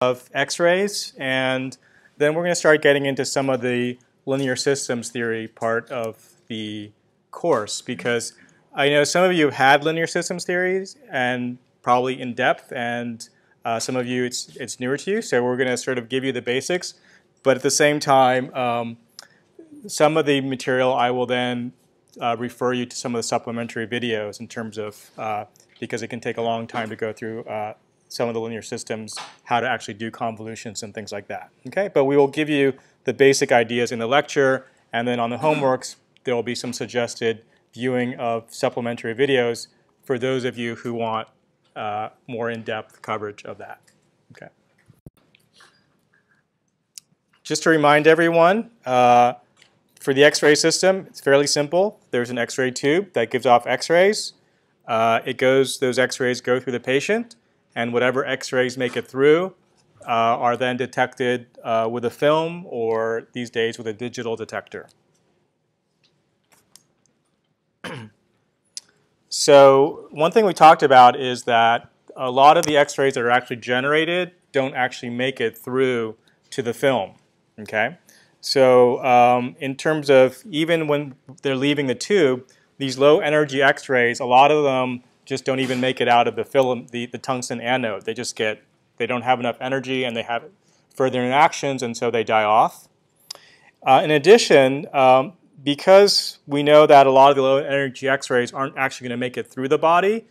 of X-rays, and then we're going to start getting into some of the linear systems theory part of the course because I know some of you have had linear systems theories and probably in depth, and uh, some of you it's it's newer to you. So we're going to sort of give you the basics, but at the same time, um, some of the material I will then uh, refer you to some of the supplementary videos in terms of uh, because it can take a long time to go through uh, some of the linear systems, how to actually do convolutions and things like that. Okay, but we will give you the basic ideas in the lecture, and then on the homeworks there will be some suggested viewing of supplementary videos for those of you who want uh, more in-depth coverage of that. Okay. Just to remind everyone, uh, for the X-ray system, it's fairly simple. There's an X-ray tube that gives off X-rays. Uh, it goes; those X-rays go through the patient, and whatever X-rays make it through uh, are then detected uh, with a film, or these days with a digital detector. so one thing we talked about is that a lot of the X-rays that are actually generated don't actually make it through to the film. Okay. So um, in terms of even when they're leaving the tube, these low energy X-rays, a lot of them just don't even make it out of the film, the, the tungsten anode. They just get, they don't have enough energy and they have further interactions and so they die off. Uh, in addition, um, because we know that a lot of the low energy X-rays aren't actually going to make it through the body,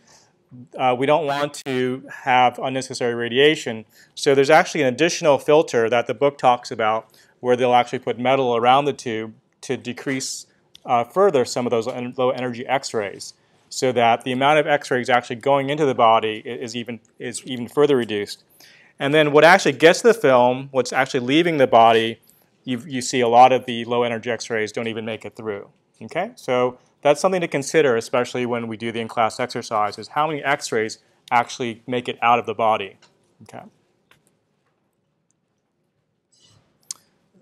uh, we don't want to have unnecessary radiation. So there's actually an additional filter that the book talks about where they'll actually put metal around the tube to decrease uh, further some of those low energy X-rays so that the amount of X-rays actually going into the body is even, is even further reduced. And then what actually gets the film, what's actually leaving the body, you, you see a lot of the low energy X-rays don't even make it through. Okay, so that's something to consider, especially when we do the in-class exercise, is how many X-rays actually make it out of the body. Okay.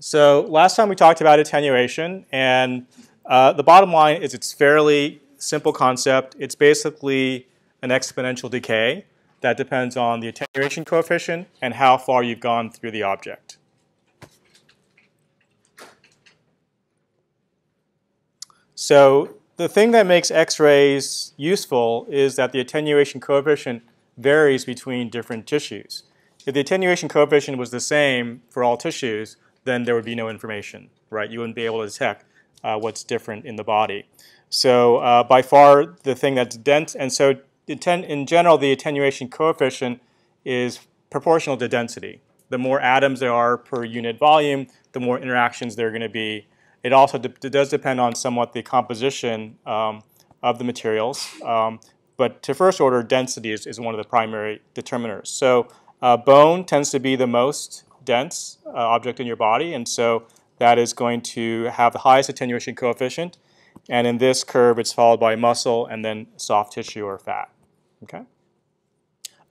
So last time we talked about attenuation, and uh, the bottom line is it's fairly simple concept. It's basically an exponential decay that depends on the attenuation coefficient and how far you've gone through the object. So the thing that makes X-rays useful is that the attenuation coefficient varies between different tissues. If the attenuation coefficient was the same for all tissues, then there would be no information, right? You wouldn't be able to detect uh, what's different in the body. So uh, by far the thing that's dense, and so in general the attenuation coefficient is proportional to density. The more atoms there are per unit volume, the more interactions there are going to be. It also de it does depend on somewhat the composition um, of the materials, um, but to first order, density is, is one of the primary determiners. So uh, bone tends to be the most dense uh, object in your body, and so that is going to have the highest attenuation coefficient. And in this curve, it's followed by muscle and then soft tissue or fat. Okay.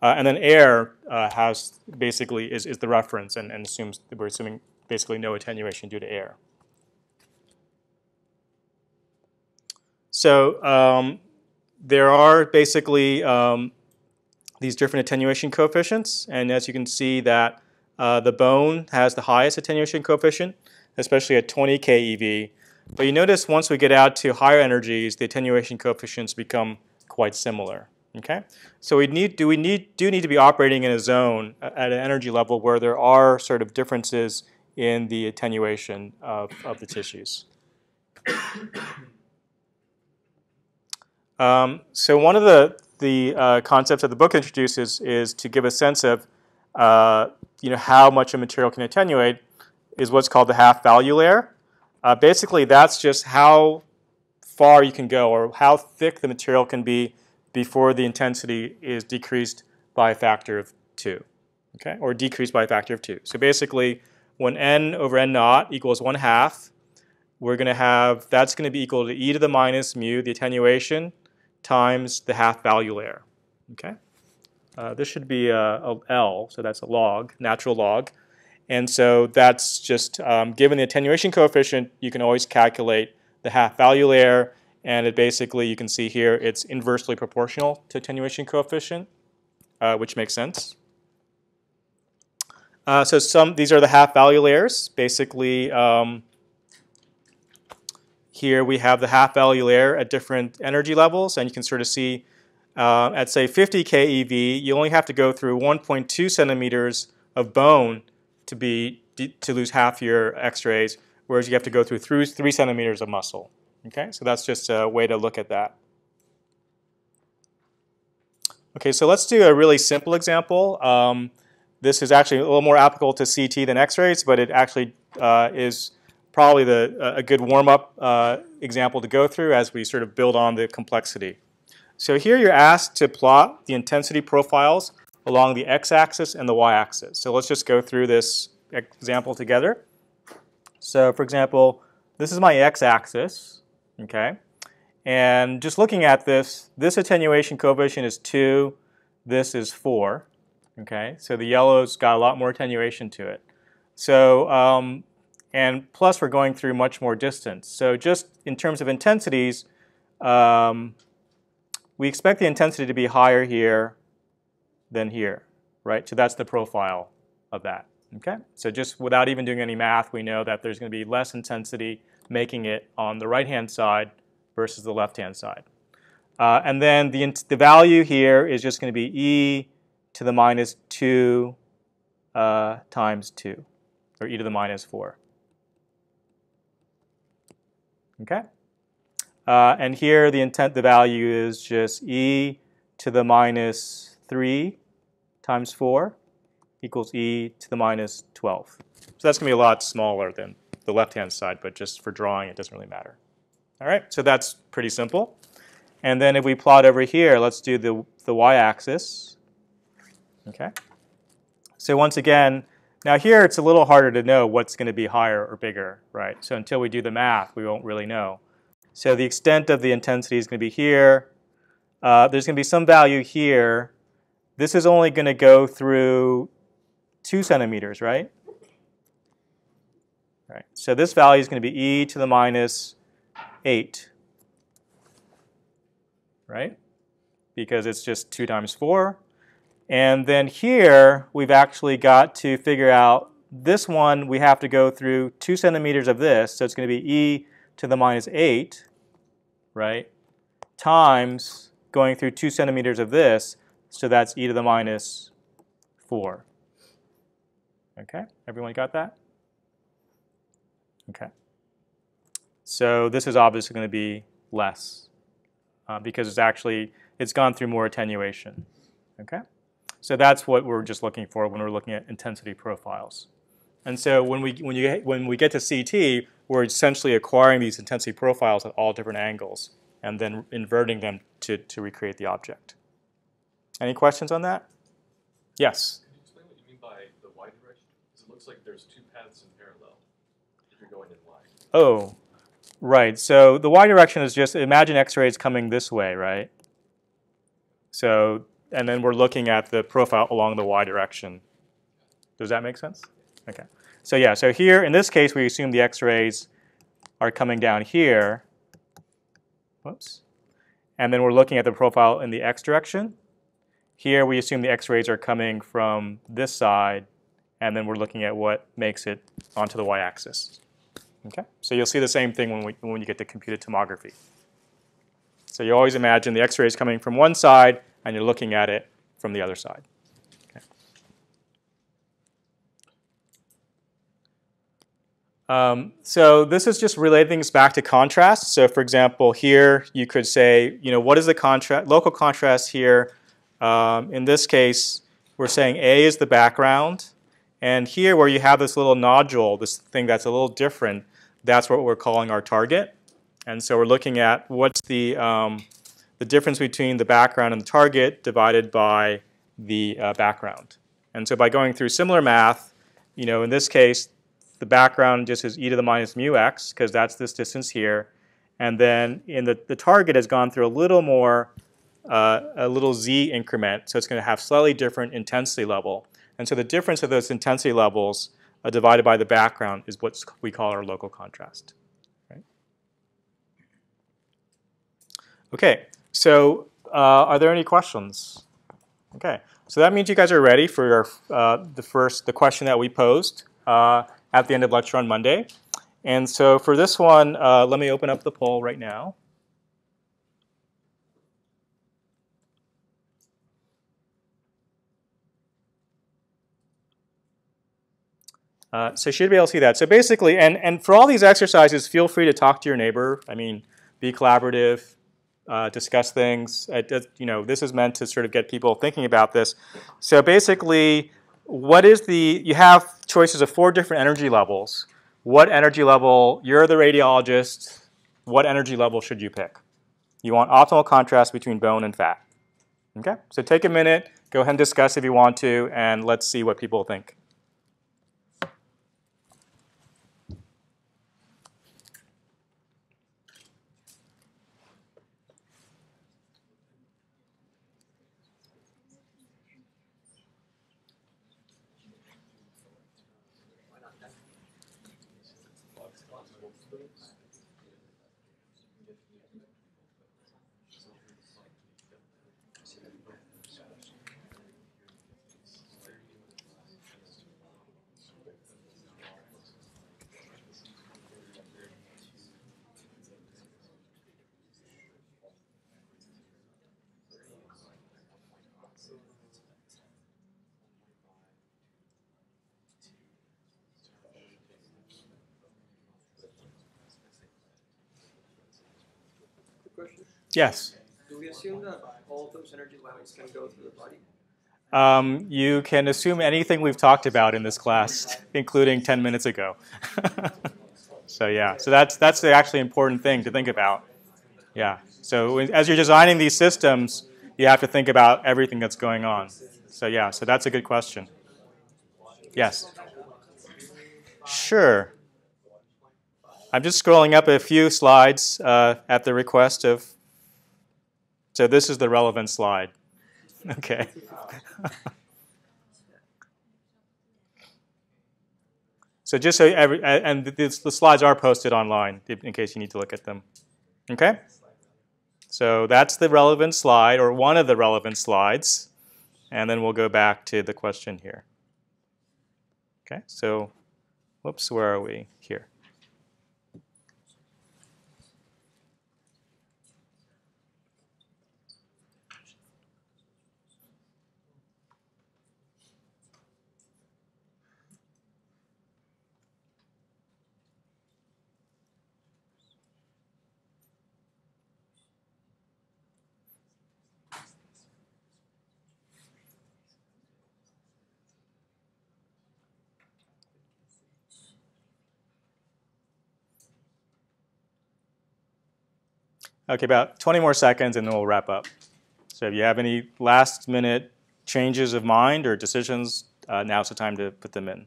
Uh, and then air uh, has basically is, is the reference and, and assumes we're assuming basically no attenuation due to air. So um, there are basically um, these different attenuation coefficients, and as you can see that uh, the bone has the highest attenuation coefficient, especially at 20 keV. But you notice once we get out to higher energies, the attenuation coefficients become quite similar. Okay, so we need do we need do need to be operating in a zone at an energy level where there are sort of differences in the attenuation of, of the tissues. Um, so one of the the uh, concepts that the book introduces is to give a sense of uh, you know, how much a material can attenuate is what's called the half value layer. Uh, basically, that's just how far you can go or how thick the material can be before the intensity is decreased by a factor of 2, okay, or decreased by a factor of 2. So basically, when n over n naught equals 1 half, we're going to have, that's going to be equal to e to the minus mu, the attenuation, times the half value layer, okay? Uh, this should be a, a L, so that's a log, natural log. And so that's just, um, given the attenuation coefficient, you can always calculate the half value layer. And it basically, you can see here, it's inversely proportional to attenuation coefficient, uh, which makes sense. Uh, so some these are the half value layers. Basically, um, here we have the half value layer at different energy levels, and you can sort of see uh, at say 50 keV, you only have to go through 1.2 centimeters of bone to be to lose half your X-rays, whereas you have to go through three, three centimeters of muscle. Okay, so that's just a way to look at that. Okay, so let's do a really simple example. Um, this is actually a little more applicable to CT than X-rays, but it actually uh, is probably the, a good warm-up uh, example to go through as we sort of build on the complexity. So here you're asked to plot the intensity profiles along the x-axis and the y-axis. So let's just go through this example together. So for example, this is my x-axis, okay? And just looking at this, this attenuation coefficient is 2, this is 4, okay? So the yellow's got a lot more attenuation to it. So, um, and plus we're going through much more distance. So just in terms of intensities, um, we expect the intensity to be higher here than here, right? So that's the profile of that, okay? So just without even doing any math, we know that there's going to be less intensity making it on the right-hand side versus the left-hand side. Uh, and then the, the value here is just going to be e to the minus 2 uh, times 2, or e to the minus 4. Okay? Uh, and here the intent, the value is just e to the minus 3 times 4 equals e to the minus 12. So that's going to be a lot smaller than the left-hand side, but just for drawing, it doesn't really matter. All right, so that's pretty simple. And then if we plot over here, let's do the, the y-axis. Okay. So once again, now here it's a little harder to know what's going to be higher or bigger, right? So until we do the math, we won't really know. So the extent of the intensity is going to be here. Uh, there's going to be some value here. This is only going to go through 2 centimeters, right? Right. So this value is going to be e to the minus 8, right? Because it's just 2 times 4. And then here, we've actually got to figure out this one, we have to go through 2 centimeters of this, so it's going to be e to the minus 8 right, times going through 2 centimeters of this, so that's e to the minus 4. Okay, everyone got that? Okay. So this is obviously going to be less uh, because it's actually, it's gone through more attenuation. Okay? So that's what we're just looking for when we're looking at intensity profiles. And so when we, when, you, when we get to CT, we're essentially acquiring these intensity profiles at all different angles and then inverting them to, to recreate the object. Any questions on that? Yes? Can you explain what you mean by the y direction? Because it looks like there's two paths in parallel if you're going in y. Oh, right. So the y direction is just, imagine x-rays coming this way, right? So, and then we're looking at the profile along the y direction. Does that make sense? Okay. So yeah, so here, in this case, we assume the x-rays are coming down here. Whoops. And then we're looking at the profile in the x direction. Here, we assume the x-rays are coming from this side, and then we're looking at what makes it onto the y-axis. Okay, so you'll see the same thing when, we, when you get to computed tomography. So you always imagine the x-rays coming from one side, and you're looking at it from the other side. Um, so this is just relating things back to contrast. So for example, here you could say, you know, what is the contrast, local contrast here? Um, in this case, we're saying A is the background. And here where you have this little nodule, this thing that's a little different, that's what we're calling our target. And so we're looking at what's the, um, the difference between the background and the target divided by the uh, background. And so by going through similar math, you know, in this case, the background just is e to the minus mu x, because that's this distance here. And then in the, the target has gone through a little more, uh, a little z increment, so it's going to have slightly different intensity level. And so the difference of those intensity levels uh, divided by the background is what we call our local contrast. Right? Okay, so uh, are there any questions? Okay, So that means you guys are ready for your, uh, the first the question that we posed uh, at the end of lecture on Monday. And so for this one, uh, let me open up the poll right now. Uh, so should be able to see that. So basically, and, and for all these exercises, feel free to talk to your neighbor. I mean, be collaborative, uh, discuss things. It, you know, this is meant to sort of get people thinking about this. So basically, what is the, you have choices of four different energy levels. What energy level, you're the radiologist, what energy level should you pick? You want optimal contrast between bone and fat. Okay, so take a minute, go ahead and discuss if you want to, and let's see what people think. Yes. Do we assume that all of those energy levels can go through the body? Um, you can assume anything we've talked about in this class, including 10 minutes ago. so yeah, so that's, that's the actually important thing to think about. Yeah, so as you're designing these systems, you have to think about everything that's going on. So yeah, so that's a good question. Yes? Sure. I'm just scrolling up a few slides uh, at the request of, so this is the relevant slide. Okay. so just so every, and the, the slides are posted online in case you need to look at them. Okay? So that's the relevant slide, or one of the relevant slides. And then we'll go back to the question here. Okay, so, whoops, where are we? Here. Okay, about 20 more seconds and then we'll wrap up. So if you have any last minute changes of mind or decisions, uh, now's the time to put them in.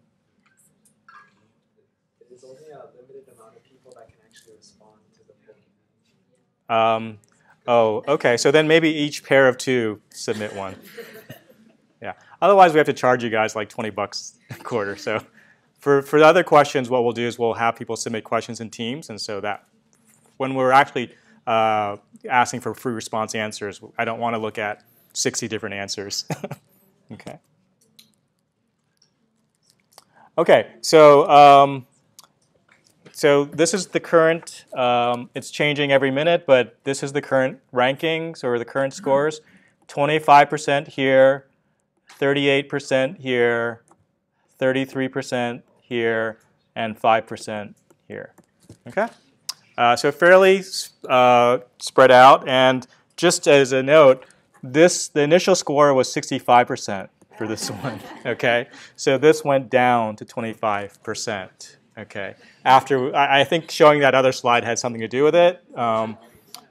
There's only a limited amount of people that can actually respond to the poll. Um, oh, okay. So then maybe each pair of two submit one. yeah. Otherwise, we have to charge you guys like 20 bucks a quarter. So for, for the other questions, what we'll do is we'll have people submit questions in teams. And so that when we're actually uh, asking for free response answers. I don't want to look at 60 different answers. okay. Okay, so um, so this is the current. Um, it's changing every minute, but this is the current rankings or the current scores. 25% here, 38% here, 33% here, and 5% here. Okay. Uh, so fairly uh, spread out. And just as a note, this the initial score was 65% for this one. Okay, so this went down to 25%. Okay, after I, I think showing that other slide had something to do with it. Um,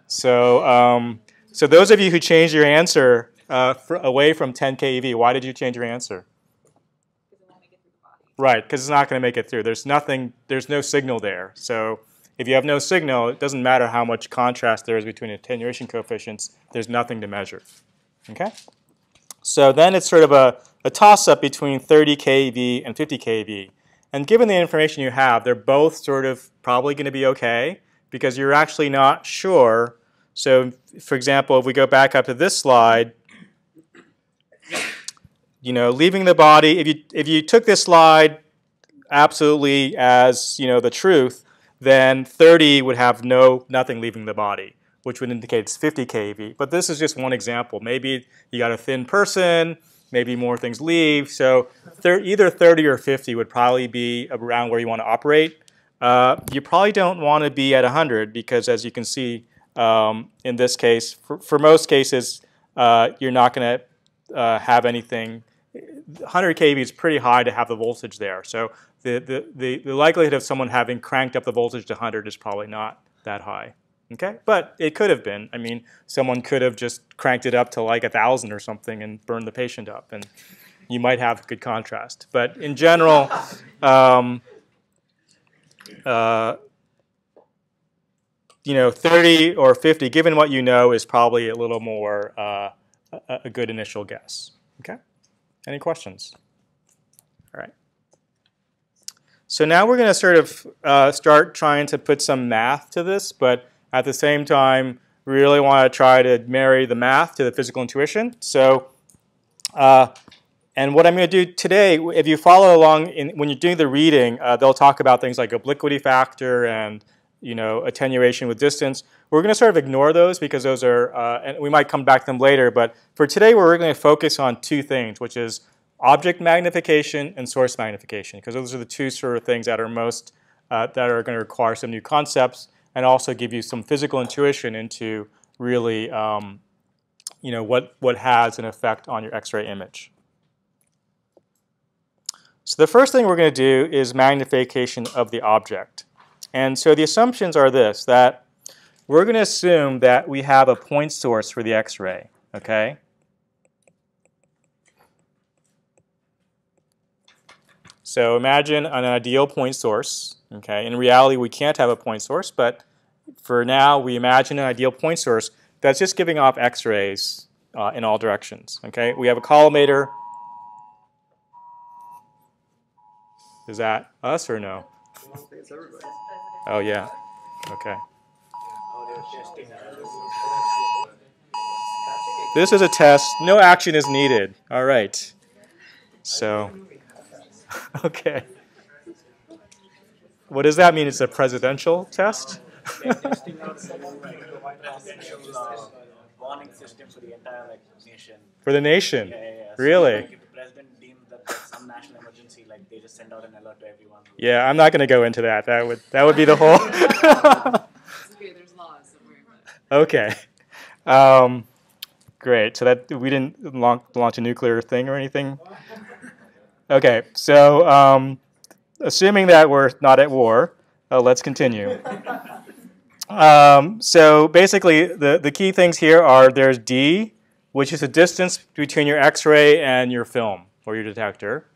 so um, so those of you who changed your answer uh, away from 10 keV, why did you change your answer? Right, because it's not going to make it through. There's nothing. There's no signal there. So if you have no signal, it doesn't matter how much contrast there is between attenuation coefficients, there's nothing to measure. Okay? So then it's sort of a, a toss-up between 30 keV and 50 keV. And given the information you have, they're both sort of probably going to be okay because you're actually not sure. So for example, if we go back up to this slide, you know, leaving the body, if you, if you took this slide absolutely as, you know, the truth, then 30 would have no, nothing leaving the body, which would indicate it's 50 keV. But this is just one example. Maybe you got a thin person, maybe more things leave. So either 30 or 50 would probably be around where you want to operate. Uh, you probably don't want to be at 100 because as you can see um, in this case, for, for most cases, uh, you're not going to uh, have anything. 100 kV is pretty high to have the voltage there. So the, the, the, likelihood of someone having cranked up the voltage to 100 is probably not that high. Okay, but it could have been. I mean, someone could have just cranked it up to like a thousand or something and burned the patient up, and you might have good contrast. But in general, um, uh, you know, 30 or 50, given what you know, is probably a little more uh, a, a good initial guess. Okay, any questions? All right. So now we're going to sort of uh, start trying to put some math to this, but at the same time, we really want to try to marry the math to the physical intuition. So, uh, and what I'm going to do today, if you follow along in, when you're doing the reading, uh, they'll talk about things like obliquity factor and you know attenuation with distance. We're going to sort of ignore those because those are, uh, and we might come back to them later. But for today, we're going to focus on two things, which is object magnification and source magnification, because those are the two sort of things that are most uh, that are going to require some new concepts and also give you some physical intuition into really um, you know, what, what has an effect on your X-ray image. So the first thing we're going to do is magnification of the object. And so the assumptions are this, that we're going to assume that we have a point source for the X-ray, okay? So imagine an ideal point source, okay? In reality, we can't have a point source, but for now, we imagine an ideal point source that's just giving off x-rays uh, in all directions. Okay, we have a collimator. Is that us or no? Oh yeah. Okay. This is a test. No action is needed. All right. So, okay. What does that mean? It's a presidential test? for the nation. For the nation? Yeah, yeah, yeah. Really? like, if the president deemed that there's some national emergency, like they just send out an alert to everyone. Yeah, I'm not going to go into that. That would that would be the whole. okay, there's laws. Don't worry about it. okay. Um, great. So that we didn't launch, launch a nuclear thing or anything. Okay. So um, assuming that we're not at war, uh, let's continue. Um, so basically, the, the key things here are there's D, which is the distance between your X-ray and your film or your detector.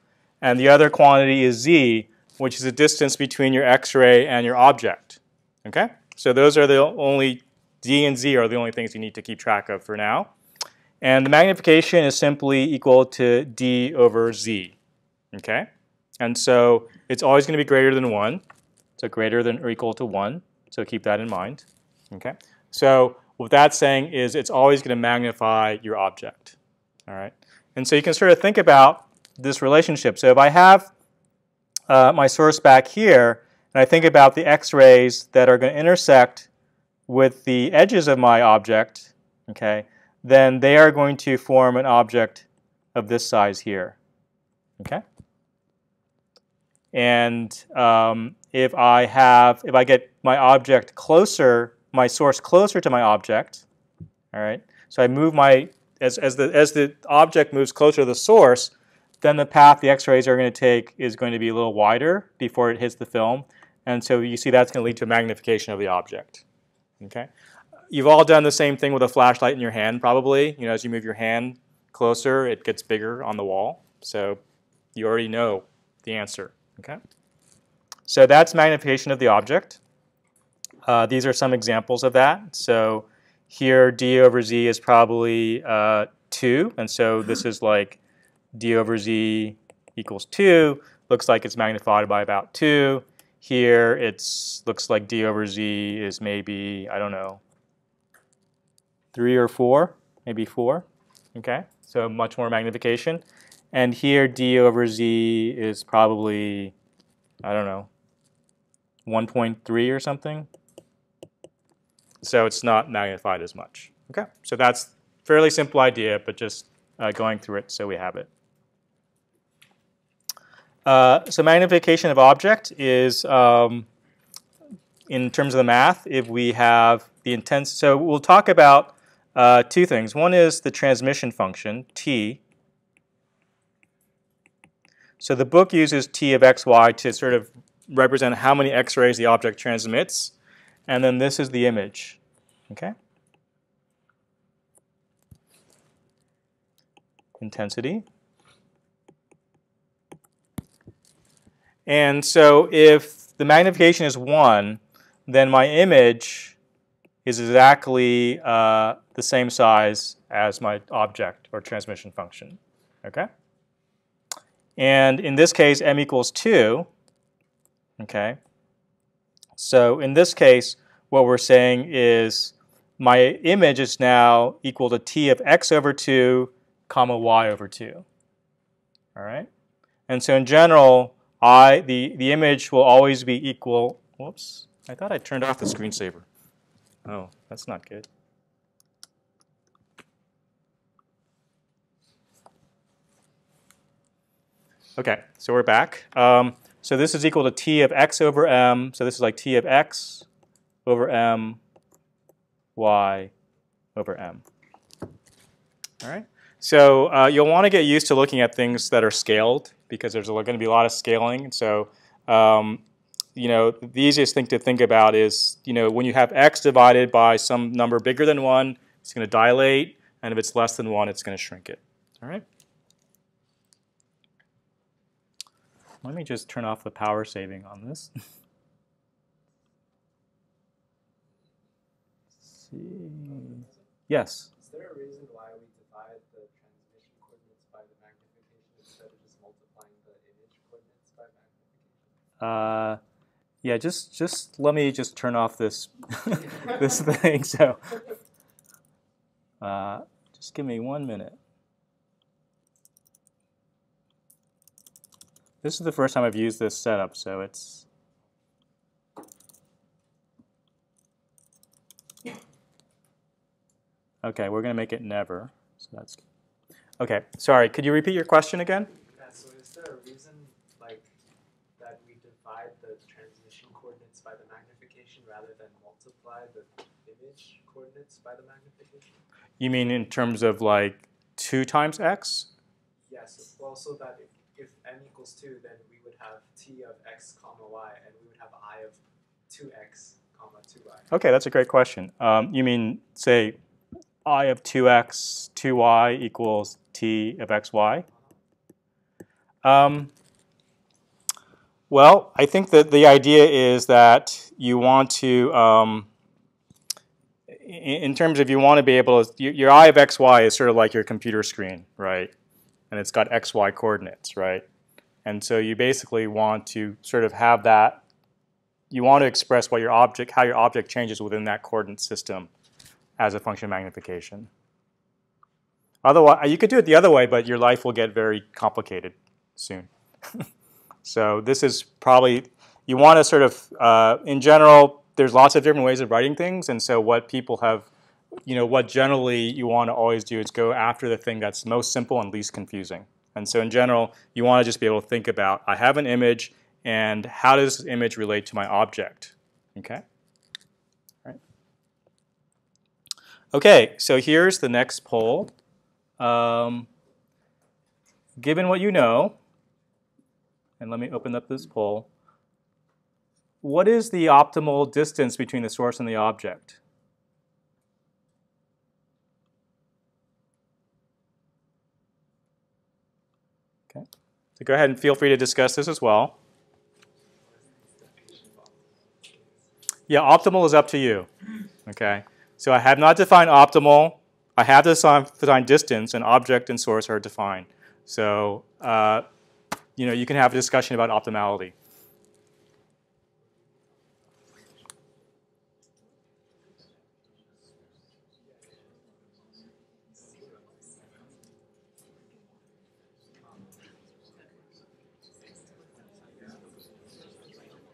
And the other quantity is Z, which is the distance between your X-ray and your object. Okay? So those are the only, D and Z are the only things you need to keep track of for now. And the magnification is simply equal to D over Z. Okay? And so it's always going to be greater than 1. So greater than or equal to 1. So keep that in mind. Okay. So what that's saying is it's always going to magnify your object. All right. And so you can sort of think about this relationship. So if I have uh, my source back here, and I think about the x-rays that are going to intersect with the edges of my object, okay, then they are going to form an object of this size here. Okay? And um, if I have, if I get my object closer, my source closer to my object, all right, so I move my, as, as, the, as the object moves closer to the source, then the path the x-rays are going to take is going to be a little wider before it hits the film. And so you see that's going to lead to a magnification of the object. Okay? You've all done the same thing with a flashlight in your hand probably. You know, as you move your hand closer, it gets bigger on the wall. So you already know the answer. Okay? So that's magnification of the object. Uh, these are some examples of that. So here d over z is probably uh, 2, and so this is like d over z equals 2. Looks like it's magnified by about 2. Here it looks like d over z is maybe, I don't know, 3 or 4, maybe 4. Okay, so much more magnification. And here d over z is probably, I don't know, 1.3 or something. So it's not magnified as much. Okay, so that's fairly simple idea, but just uh, going through it so we have it. Uh, so magnification of object is, um, in terms of the math, if we have the intense. So we'll talk about uh, two things. One is the transmission function, t. So the book uses t of xy to sort of represent how many x-rays the object transmits. And then this is the image. Okay? Intensity. And so if the magnification is 1, then my image is exactly uh, the same size as my object or transmission function. Okay? And in this case, m equals 2. Okay? So in this case, what we're saying is my image is now equal to t of x over 2 comma y over 2. All right? And so in general, I, the, the image will always be equal. Whoops, I thought I turned off the screensaver. Oh, that's not good. Okay, so we're back. Um, so this is equal to t of x over m. So this is like t of x over m, y over m. All right. So uh, you'll want to get used to looking at things that are scaled because there's going to be a lot of scaling. So um, you know the easiest thing to think about is you know when you have x divided by some number bigger than one, it's going to dilate, and if it's less than one, it's going to shrink it. All right. Let me just turn off the power saving on this. see. Yes. Is there a reason why we divide the transmission coordinates by the magnification instead of just multiplying the image coordinates by magnification? Uh, yeah, just just let me just turn off this this thing. So, uh, just give me one minute. This is the first time I've used this setup, so it's. Okay, we're going to make it never. So that's. Okay, sorry. Could you repeat your question again? Yeah, so is there a reason like that we divide the transmission coordinates by the magnification rather than multiply the image coordinates by the magnification? You mean in terms of like 2 times x? Yes, well so that if, n equals two then we would have t of x comma y and we would have i of two x comma two y. Okay, that's a great question. Um, you mean, say, i of 2x, 2y equals t of xy? Um, well, I think that the idea is that you want to, um, in, in terms of you want to be able to, your, your i of xy is sort of like your computer screen, right? And it's got xy coordinates, right? And so you basically want to sort of have that you want to express what your object, how your object changes within that coordinate system as a function of magnification. Otherwise, you could do it the other way, but your life will get very complicated soon. so this is probably, you want to sort of, uh, in general, there's lots of different ways of writing things, and so what people have, you know, what generally you want to always do is go after the thing that's most simple and least confusing. And so in general, you want to just be able to think about, I have an image, and how does this image relate to my object? Okay. Right. Okay, so here's the next poll. Um, given what you know, and let me open up this poll, what is the optimal distance between the source and the object? Okay, go ahead and feel free to discuss this as well. Yeah, optimal is up to you. Okay, so I have not defined optimal. I have defined distance, and object and source are defined. So, uh, you know, you can have a discussion about optimality.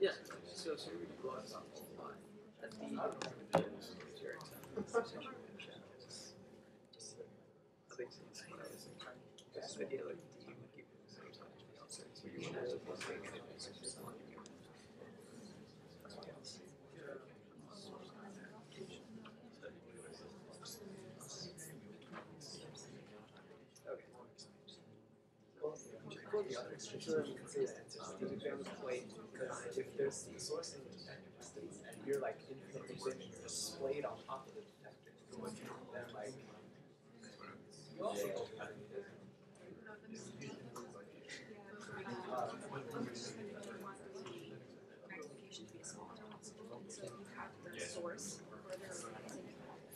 Yeah, so, so we go up on all five. At the, it's your example. I think so, that's what I was thinking. Just the idea like D would keep it the same size as the outside, so you would have one thing and it was just one. Okay. Well, go the other extreme, so you can say that it's just the exam plate, because if there's the source in the detector distance, and you're like infinitely big, and you're displayed on top of the detector, then like.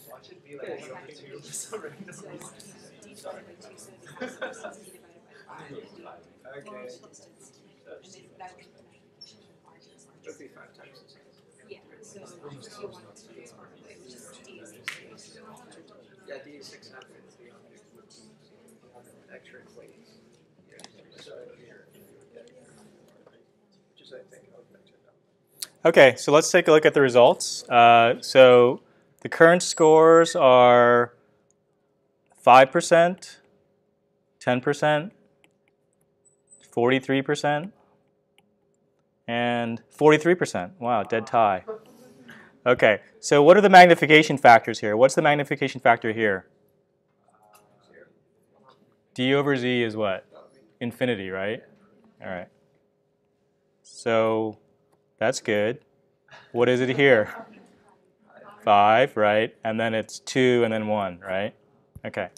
Watch it be like one of two, for some random reason. Okay. So so let's take a look at the results. Uh, so the current scores are 5%, 10%, 43%, and 43%. Wow, dead tie. Okay, so what are the magnification factors here? What's the magnification factor here? D over Z is what? Infinity, right? All right. So that's good. What is it here? Five, right? And then it's two and then one, right? Okay.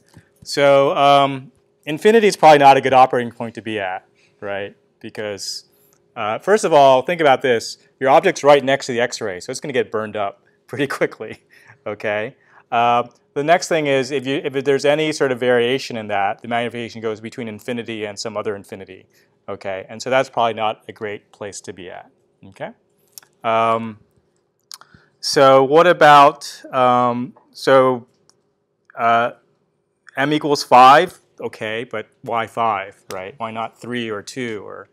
So um, infinity is probably not a good operating point to be at, right? Because uh, first of all, think about this. Your object's right next to the X-ray, so it's going to get burned up pretty quickly, okay? Uh, the next thing is if, you, if there's any sort of variation in that, the magnification goes between infinity and some other infinity, okay? And so that's probably not a great place to be at, okay? Um, so what about, um, so uh, m equals 5, okay, but why 5, right? Why not 3 or 2 or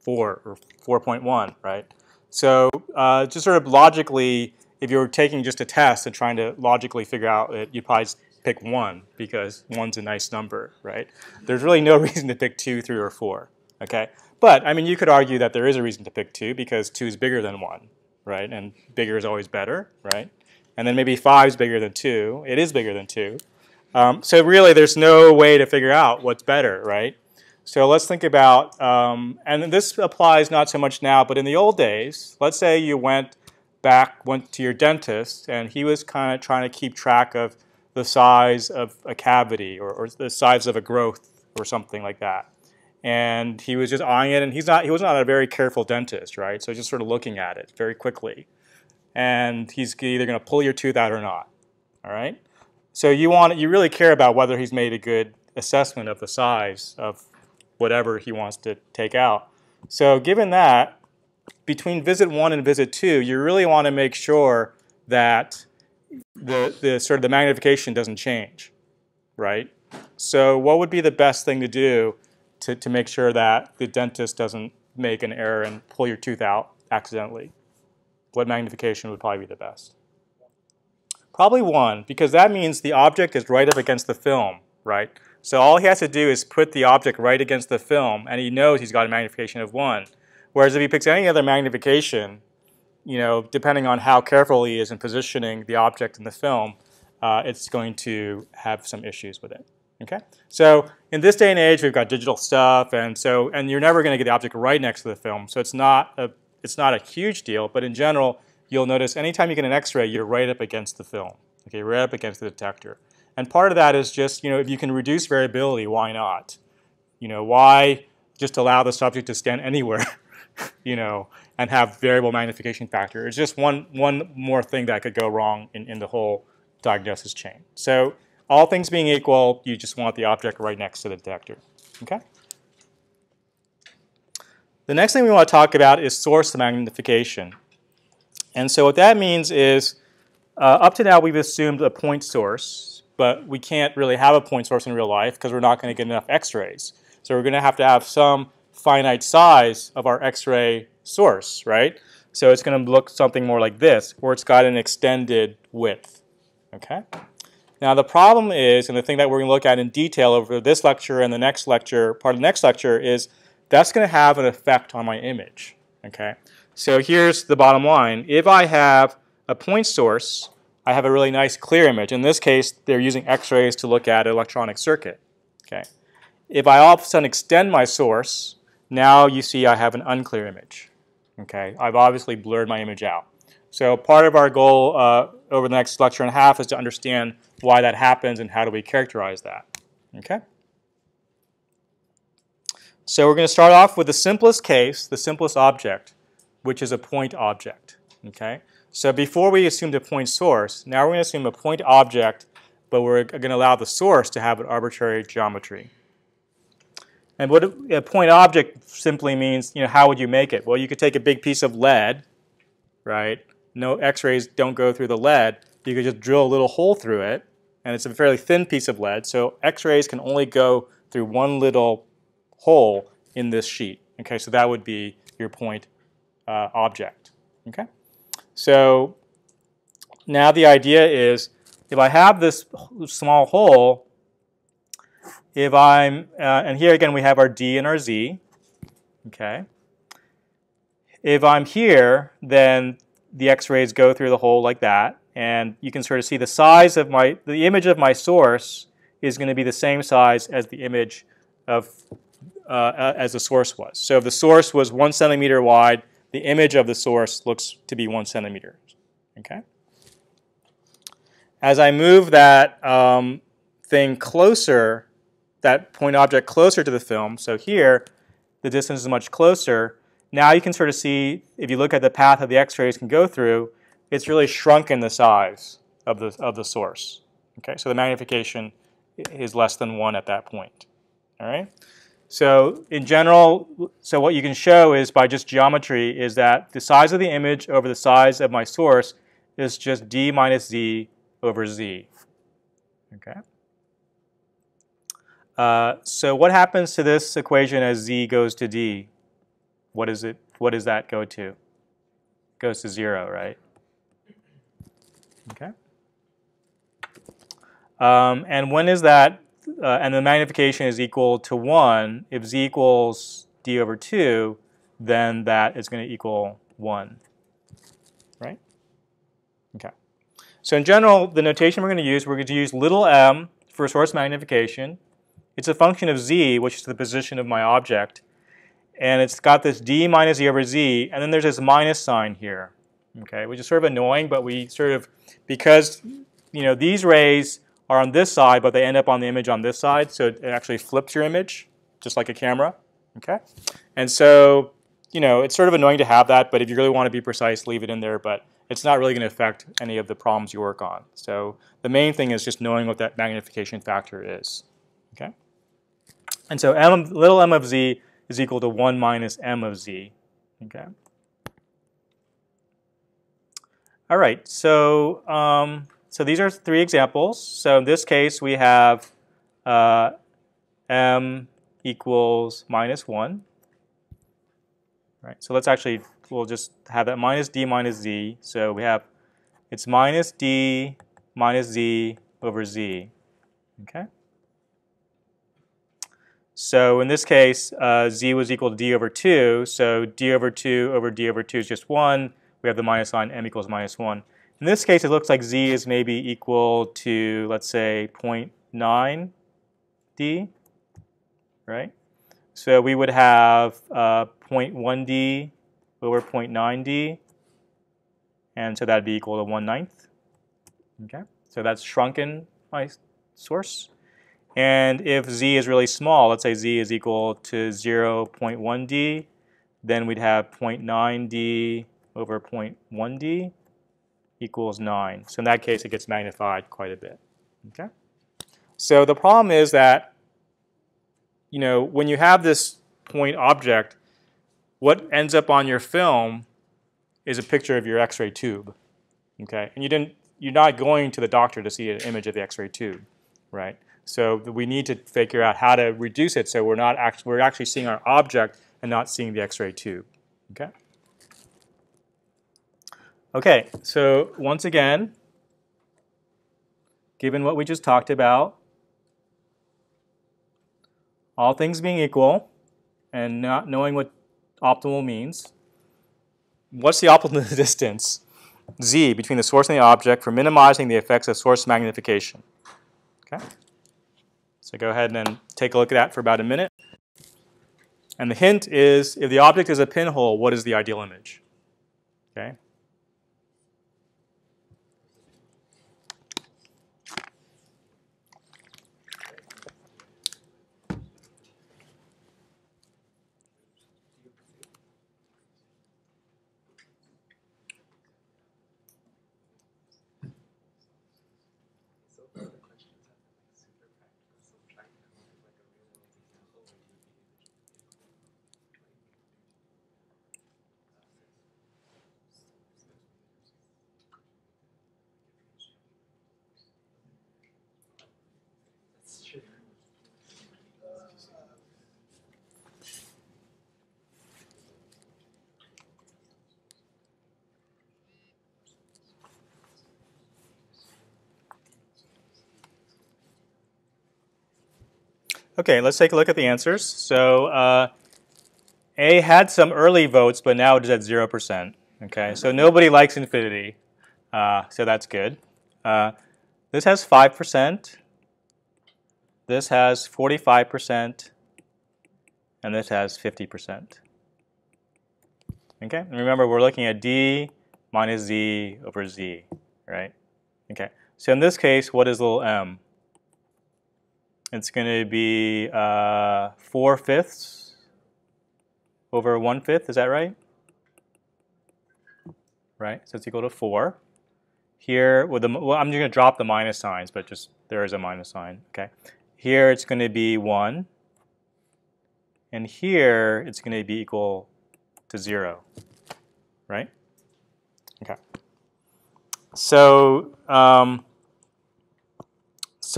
4 or 4.1, right? So uh, just sort of logically, if you're taking just a test and trying to logically figure out it, you'd probably pick 1 because 1's a nice number, right? There's really no reason to pick 2, 3, or 4, okay? But, I mean, you could argue that there is a reason to pick 2 because 2 is bigger than 1, right? And bigger is always better, right? And then maybe 5 is bigger than 2. It is bigger than 2. Um, so really, there's no way to figure out what's better, right? So let's think about, um, and this applies not so much now, but in the old days, let's say you went back, went to your dentist, and he was kind of trying to keep track of the size of a cavity or, or the size of a growth or something like that. And he was just eyeing it, and he's not, he was not a very careful dentist, right? So just sort of looking at it very quickly. And he's either going to pull your tooth out or not, all right? So you want, you really care about whether he's made a good assessment of the size of whatever he wants to take out. So given that, between visit one and visit two, you really want to make sure that the, the sort of the magnification doesn't change, right? So what would be the best thing to do to, to make sure that the dentist doesn't make an error and pull your tooth out accidentally? What magnification would probably be the best? Probably one, because that means the object is right up against the film, right? So all he has to do is put the object right against the film, and he knows he's got a magnification of 1. Whereas if he picks any other magnification, you know, depending on how careful he is in positioning the object in the film, uh, it's going to have some issues with it. Okay, so in this day and age, we've got digital stuff, and so and you're never going to get the object right next to the film, so it's not a it's not a huge deal. But in general, you'll notice anytime you get an X-ray, you're right up against the film. Okay, right up against the detector. And part of that is just, you know, if you can reduce variability, why not? You know, why just allow the subject to stand anywhere, you know, and have variable magnification factor? It's just one, one more thing that could go wrong in, in the whole diagnosis chain. So all things being equal, you just want the object right next to the detector. Okay? The next thing we want to talk about is source magnification. And so what that means is, uh, up to now we've assumed a point source, but we can't really have a point source in real life because we're not going to get enough x-rays. So we're going to have to have some finite size of our x-ray source, right? So it's going to look something more like this, where it's got an extended width. Okay. Now the problem is, and the thing that we're going to look at in detail over this lecture and the next lecture, part of the next lecture, is that's going to have an effect on my image. Okay. So here's the bottom line. If I have a point source, I have a really nice clear image. In this case, they're using X-rays to look at an electronic circuit. Okay. If I all of a sudden extend my source, now you see I have an unclear image. Okay. I've obviously blurred my image out. So part of our goal uh, over the next lecture and a half is to understand why that happens and how do we characterize that. Okay. So we're going to start off with the simplest case, the simplest object, which is a point object. Okay. So before we assumed a point source, now we're going to assume a point object, but we're going to allow the source to have an arbitrary geometry. And what a point object simply means, you know, how would you make it? Well, you could take a big piece of lead, right? No X-rays don't go through the lead. You could just drill a little hole through it, and it's a fairly thin piece of lead. So X-rays can only go through one little hole in this sheet. Okay, so that would be your point uh, object. Okay, so now the idea is if I have this small hole, if I'm, uh, and here again we have our D and our Z, okay. If I'm here, then the x-rays go through the hole like that, and you can sort of see the size of my, the image of my source is going to be the same size as the image of, uh, as the source was. So if the source was one centimeter wide, the image of the source looks to be one centimeter, okay. As I move that um, thing closer that point object closer to the film. So here, the distance is much closer. Now you can sort of see, if you look at the path that the x-rays can go through, it's really shrunken the size of the, of the source. Okay, so the magnification is less than 1 at that point. All right? So in general, so what you can show is by just geometry is that the size of the image over the size of my source is just d minus z over z. Okay? Uh, so what happens to this equation as z goes to d? What is it? What does that go to? goes to zero, right? Okay. Um, and when is that? Uh, and the magnification is equal to one. If z equals d over two, then that is going to equal one, right? Okay. So in general, the notation we're going to use, we're going to use little m for source magnification. It's a function of z, which is the position of my object. And it's got this d minus z over z, and then there's this minus sign here, okay, which is sort of annoying, but we sort of, because, you know, these rays are on this side, but they end up on the image on this side, so it actually flips your image, just like a camera, okay? And so, you know, it's sort of annoying to have that, but if you really want to be precise, leave it in there, but it's not really going to affect any of the problems you work on. So the main thing is just knowing what that magnification factor is, okay? And so m, little m of z is equal to 1 minus m of z. Okay. All right, so, um, so these are three examples. So in this case, we have uh, m equals minus 1. Right, so let's actually, we'll just have that minus d minus z. So we have, it's minus d minus z over z. Okay. So in this case, uh, z was equal to d over 2. So d over 2 over d over 2 is just 1. We have the minus sign, m equals minus 1. In this case, it looks like z is maybe equal to, let's say, 0.9 d, right? So we would have uh, 0.1 d over 0.9 d, and so that would be equal to 1 ninth. Okay, so that's shrunken my source. And if z is really small, let's say z is equal to 0.1d, then we'd have 0.9d over 0.1d equals 9. So in that case, it gets magnified quite a bit. Okay. So the problem is that, you know, when you have this point object, what ends up on your film is a picture of your X-ray tube. Okay, and you didn't, you're not going to the doctor to see an image of the X-ray tube, right? So we need to figure out how to reduce it so we're not actually we're actually seeing our object and not seeing the X-ray tube. Okay. Okay, so once again, given what we just talked about, all things being equal, and not knowing what optimal means, what's the optimal distance, z, between the source and the object for minimizing the effects of source magnification? Okay, so go ahead and take a look at that for about a minute. And the hint is, if the object is a pinhole, what is the ideal image? Okay. So far the questions have been like super practical, so I'm trying to come up with like a real world example where you That's true. Okay, let's take a look at the answers. So uh, A had some early votes, but now it is at 0%. Okay, so nobody likes infinity, uh, so that's good. Uh, this has 5%. This has 45%. And this has 50%. Okay, and remember we're looking at D minus Z over Z, right? Okay, so in this case, what is little m? It's going to be uh, 4 fifths over 1 fifth, is that right? Right, so it's equal to 4. Here, with the, well, I'm just going to drop the minus signs, but just there is a minus sign, okay? Here it's going to be 1. And here it's going to be equal to 0, right? Okay. So, um,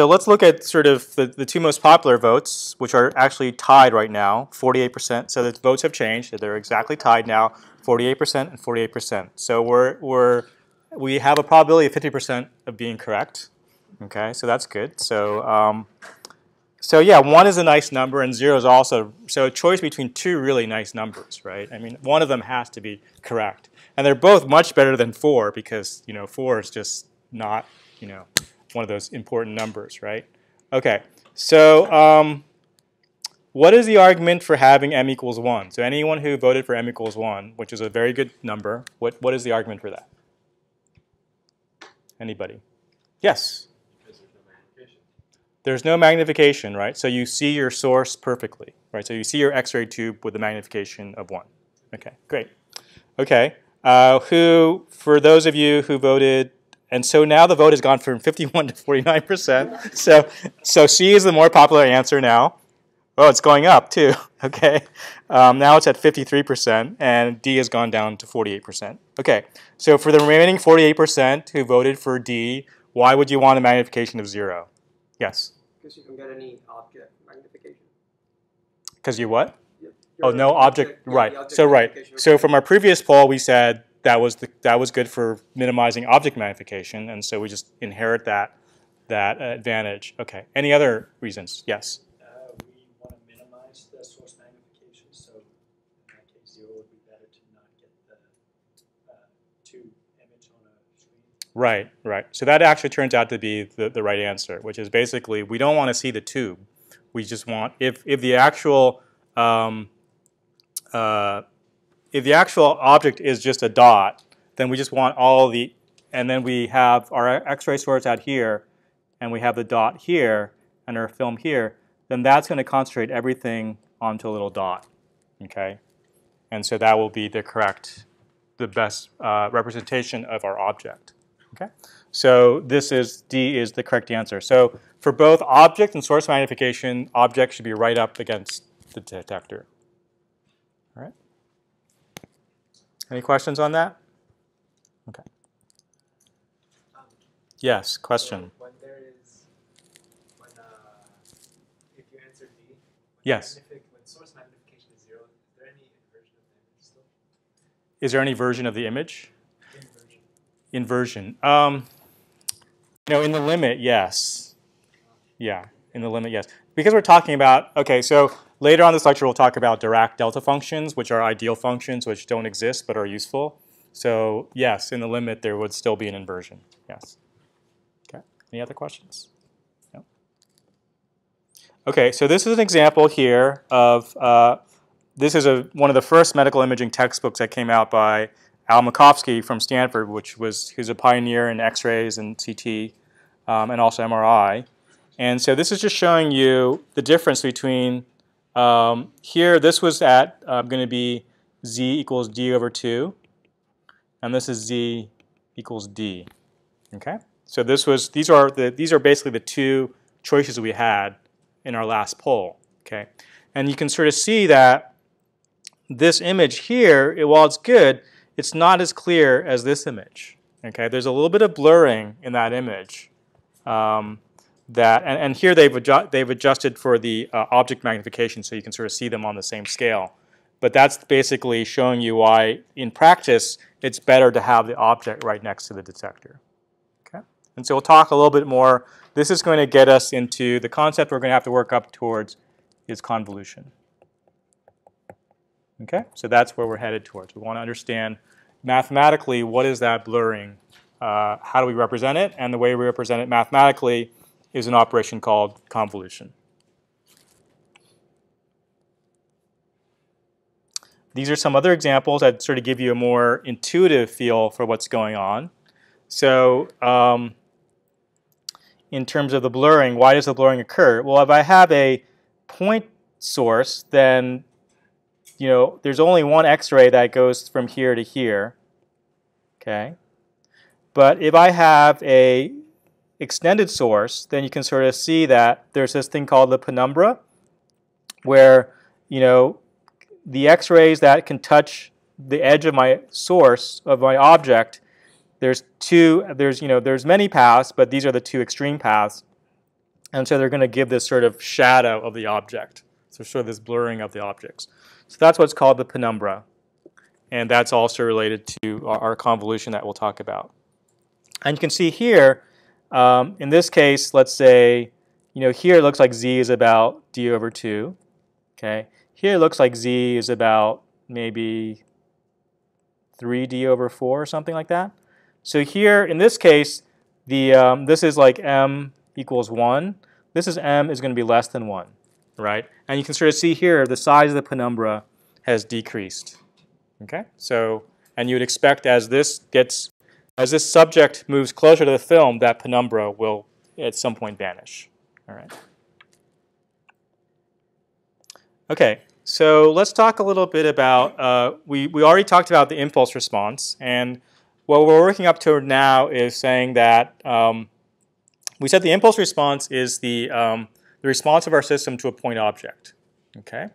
so let's look at sort of the, the two most popular votes, which are actually tied right now, 48%. So the votes have changed. They're exactly tied now, 48% and 48%. So we're, we're, we have a probability of 50% of being correct. Okay, so that's good. So, um, so yeah, one is a nice number and zero is also, so a choice between two really nice numbers, right? I mean, one of them has to be correct. And they're both much better than four because, you know, four is just not, you know, one of those important numbers, right? Okay, so um, what is the argument for having m equals 1? So anyone who voted for m equals 1, which is a very good number, what, what is the argument for that? Anybody? Yes? There's no magnification. Right? So you see your source perfectly, right? So you see your X-ray tube with a magnification of 1. Okay, great. Okay, uh, who, for those of you who voted and so now the vote has gone from 51 to 49%. So, so C is the more popular answer now. Oh, it's going up too. Okay. Um, now it's at 53%, and D has gone down to 48%. Okay. So for the remaining 48% who voted for D, why would you want a magnification of zero? Yes. Because you don't get any object magnification. Because you what? Your- Oh, no object. yeah, Right. object So right. So from our previous poll, we said that was the, that was good for minimizing object magnification, and so we just inherit that that advantage. Okay. Any other reasons? Yes. Uh, we want to minimize the source magnification, so in that case, zero would be better to not get the uh, two image on a screen. Right. Right. So that actually turns out to be the, the right answer, which is basically we don't want to see the tube. We just want if if the actual um, uh, if the actual object is just a dot, then we just want all the, and then we have our X-ray source out here, and we have the dot here, and our film here, then that's going to concentrate everything onto a little dot, okay? And so that will be the correct, the best uh, representation of our object, okay? So this is, D is the correct answer. So for both object and source magnification, object should be right up against the detector. All right. Any questions on that? Okay. Um, Yes, question. When there is, when, uh, if you answer D. Yes. magnific- When source magnification is zero, is there any inversion of the image still? Is there any version of the image? Inversion. Inversion. Um, you know, in the limit, yes. Yeah, in the limit, yes. Because we're talking about, okay, so later on this lecture we'll talk about Dirac delta functions, which are ideal functions which don't exist but are useful. So yes, in the limit there would still be an inversion, yes. Okay, any other questions? No? Okay, so this is an example here of, uh, this is a, one of the first medical imaging textbooks that came out by Al Macovski from Stanford, which was, was a pioneer in x-rays and CT um, and also MRI. And so this is just showing you the difference between um, here, this was at uh, going to be z equals d over 2, and this is z equals d. Okay, so this was these are the these are basically the two choices we had in our last poll. Okay, and you can sort of see that this image here, it, while it's good, it's not as clear as this image. Okay, there's a little bit of blurring in that image. Um, that, and, and here they've, adju they've adjusted for the uh, object magnification so you can sort of see them on the same scale. But that's basically showing you why, in practice, it's better to have the object right next to the detector. Okay? And so we'll talk a little bit more. This is going to get us into the concept we're going to have to work up towards is convolution. Okay, so that's where we're headed towards. We want to understand mathematically what is that blurring, uh, how do we represent it, and the way we represent it mathematically is an operation called convolution. These are some other examples that sort of give you a more intuitive feel for what's going on. So um, in terms of the blurring, why does the blurring occur? Well, if I have a point source, then you know there's only one X-ray that goes from here to here. Okay, but if I have a extended source, then you can sort of see that there's this thing called the penumbra, where you know the X-rays that can touch the edge of my source of my object. There's two. There's you know there's many paths, but these are the two extreme paths, and so they're going to give this sort of shadow of the object. So sort of this blurring of the objects. So that's what's called the penumbra, and that's also related to our convolution that we'll talk about. And you can see here um, in this case, let's say, you know, here it looks like z is about d over 2. Okay. Here it looks like z is about maybe 3d over 4 or something like that. So here, in this case, the um, this is like m equals 1. This is m is going to be less than 1, right? And you can sort of see here the size of the penumbra has decreased. Okay, so and you would expect as this gets as this subject moves closer to the film, that penumbra will at some point vanish. All right. Okay, so let's talk a little bit about, uh, we, we already talked about the impulse response, and what we're working up to now is saying that um, we said the impulse response is the, um, the response of our system to a point object. Okay,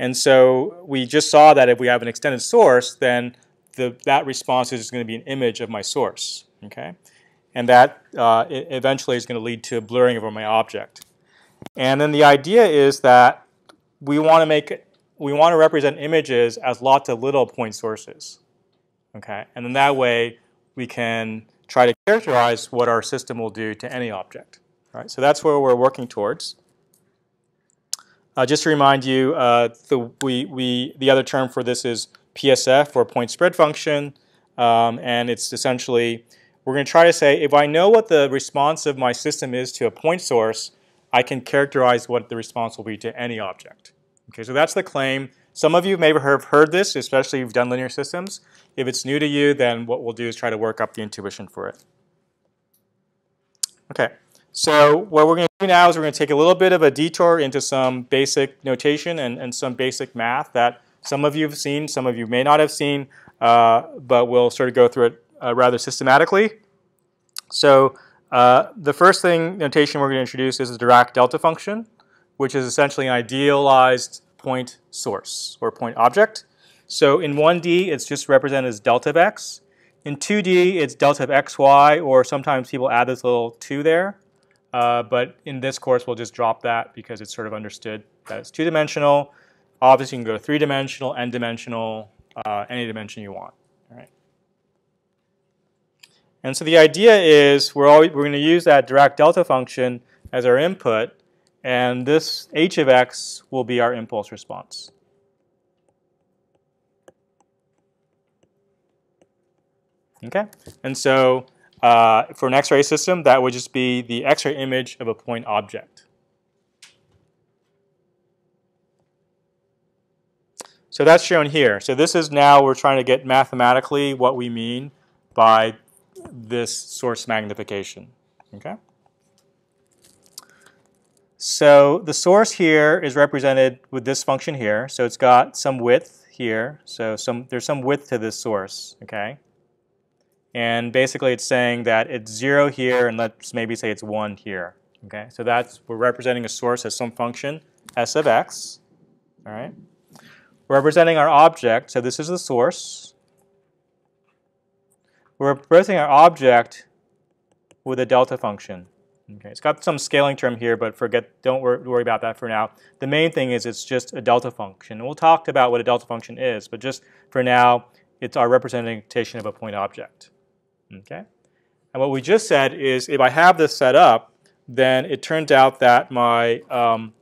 and so we just saw that if we have an extended source, then the, that response is going to be an image of my source. Okay, and that uh, eventually is going to lead to a blurring over my object. And then the idea is that we want to make we want to represent images as lots of little point sources. Okay, and then that way we can try to characterize what our system will do to any object. Right, so that's where we're working towards. Uh, just to remind you, uh, the, we, we, the other term for this is PSF or point spread function. Um, and it's essentially, we're going to try to say, if I know what the response of my system is to a point source, I can characterize what the response will be to any object. Okay, so that's the claim. Some of you may have heard this, especially if you've done linear systems. If it's new to you, then what we'll do is try to work up the intuition for it. Okay, so what we're going to do now is we're going to take a little bit of a detour into some basic notation and, and some basic math that some of you have seen, some of you may not have seen, uh, but we'll sort of go through it uh, rather systematically. So uh, the first thing notation we're going to introduce is the Dirac delta function, which is essentially an idealized point source or point object. So in 1D, it's just represented as delta of x. In 2D, it's delta of xy, or sometimes people add this little 2 there. Uh, but in this course, we'll just drop that because it's sort of understood that it's two-dimensional. Obviously, you can go three-dimensional, n-dimensional, uh, any dimension you want. All right. And so the idea is we're, always, we're going to use that Dirac delta function as our input, and this h of x will be our impulse response. Okay, and so uh, for an X-ray system, that would just be the X-ray image of a point object. So that's shown here. So this is now we're trying to get mathematically what we mean by this source magnification. Okay. So the source here is represented with this function here. So it's got some width here. So some there's some width to this source. Okay. And basically it's saying that it's 0 here and let's maybe say it's 1 here. Okay, so that's, we're representing a source as some function, s of x. All right. Representing our object, so this is the source. We're representing our object with a delta function. Okay, it's got some scaling term here, but forget, don't worry about that for now. The main thing is it's just a delta function. we'll talk about what a delta function is, but just for now, it's our representation of a point object. Okay? And what we just said is if I have this set up, then it turns out that my, um,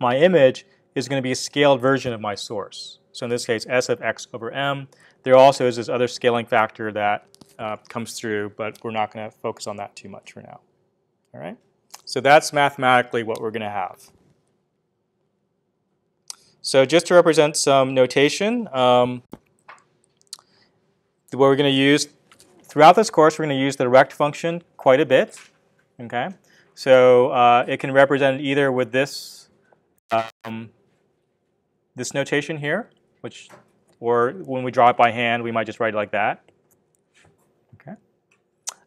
my image is going to be a scaled version of my source. So in this case, S of x over m. There also is this other scaling factor that uh, comes through, but we're not going to focus on that too much for now. All right? So that's mathematically what we're going to have. So just to represent some notation, um, what we're going to use Throughout this course, we're going to use the rect function quite a bit. Okay, so uh, it can represent either with this um, this notation here, which, or when we draw it by hand, we might just write it like that. Okay,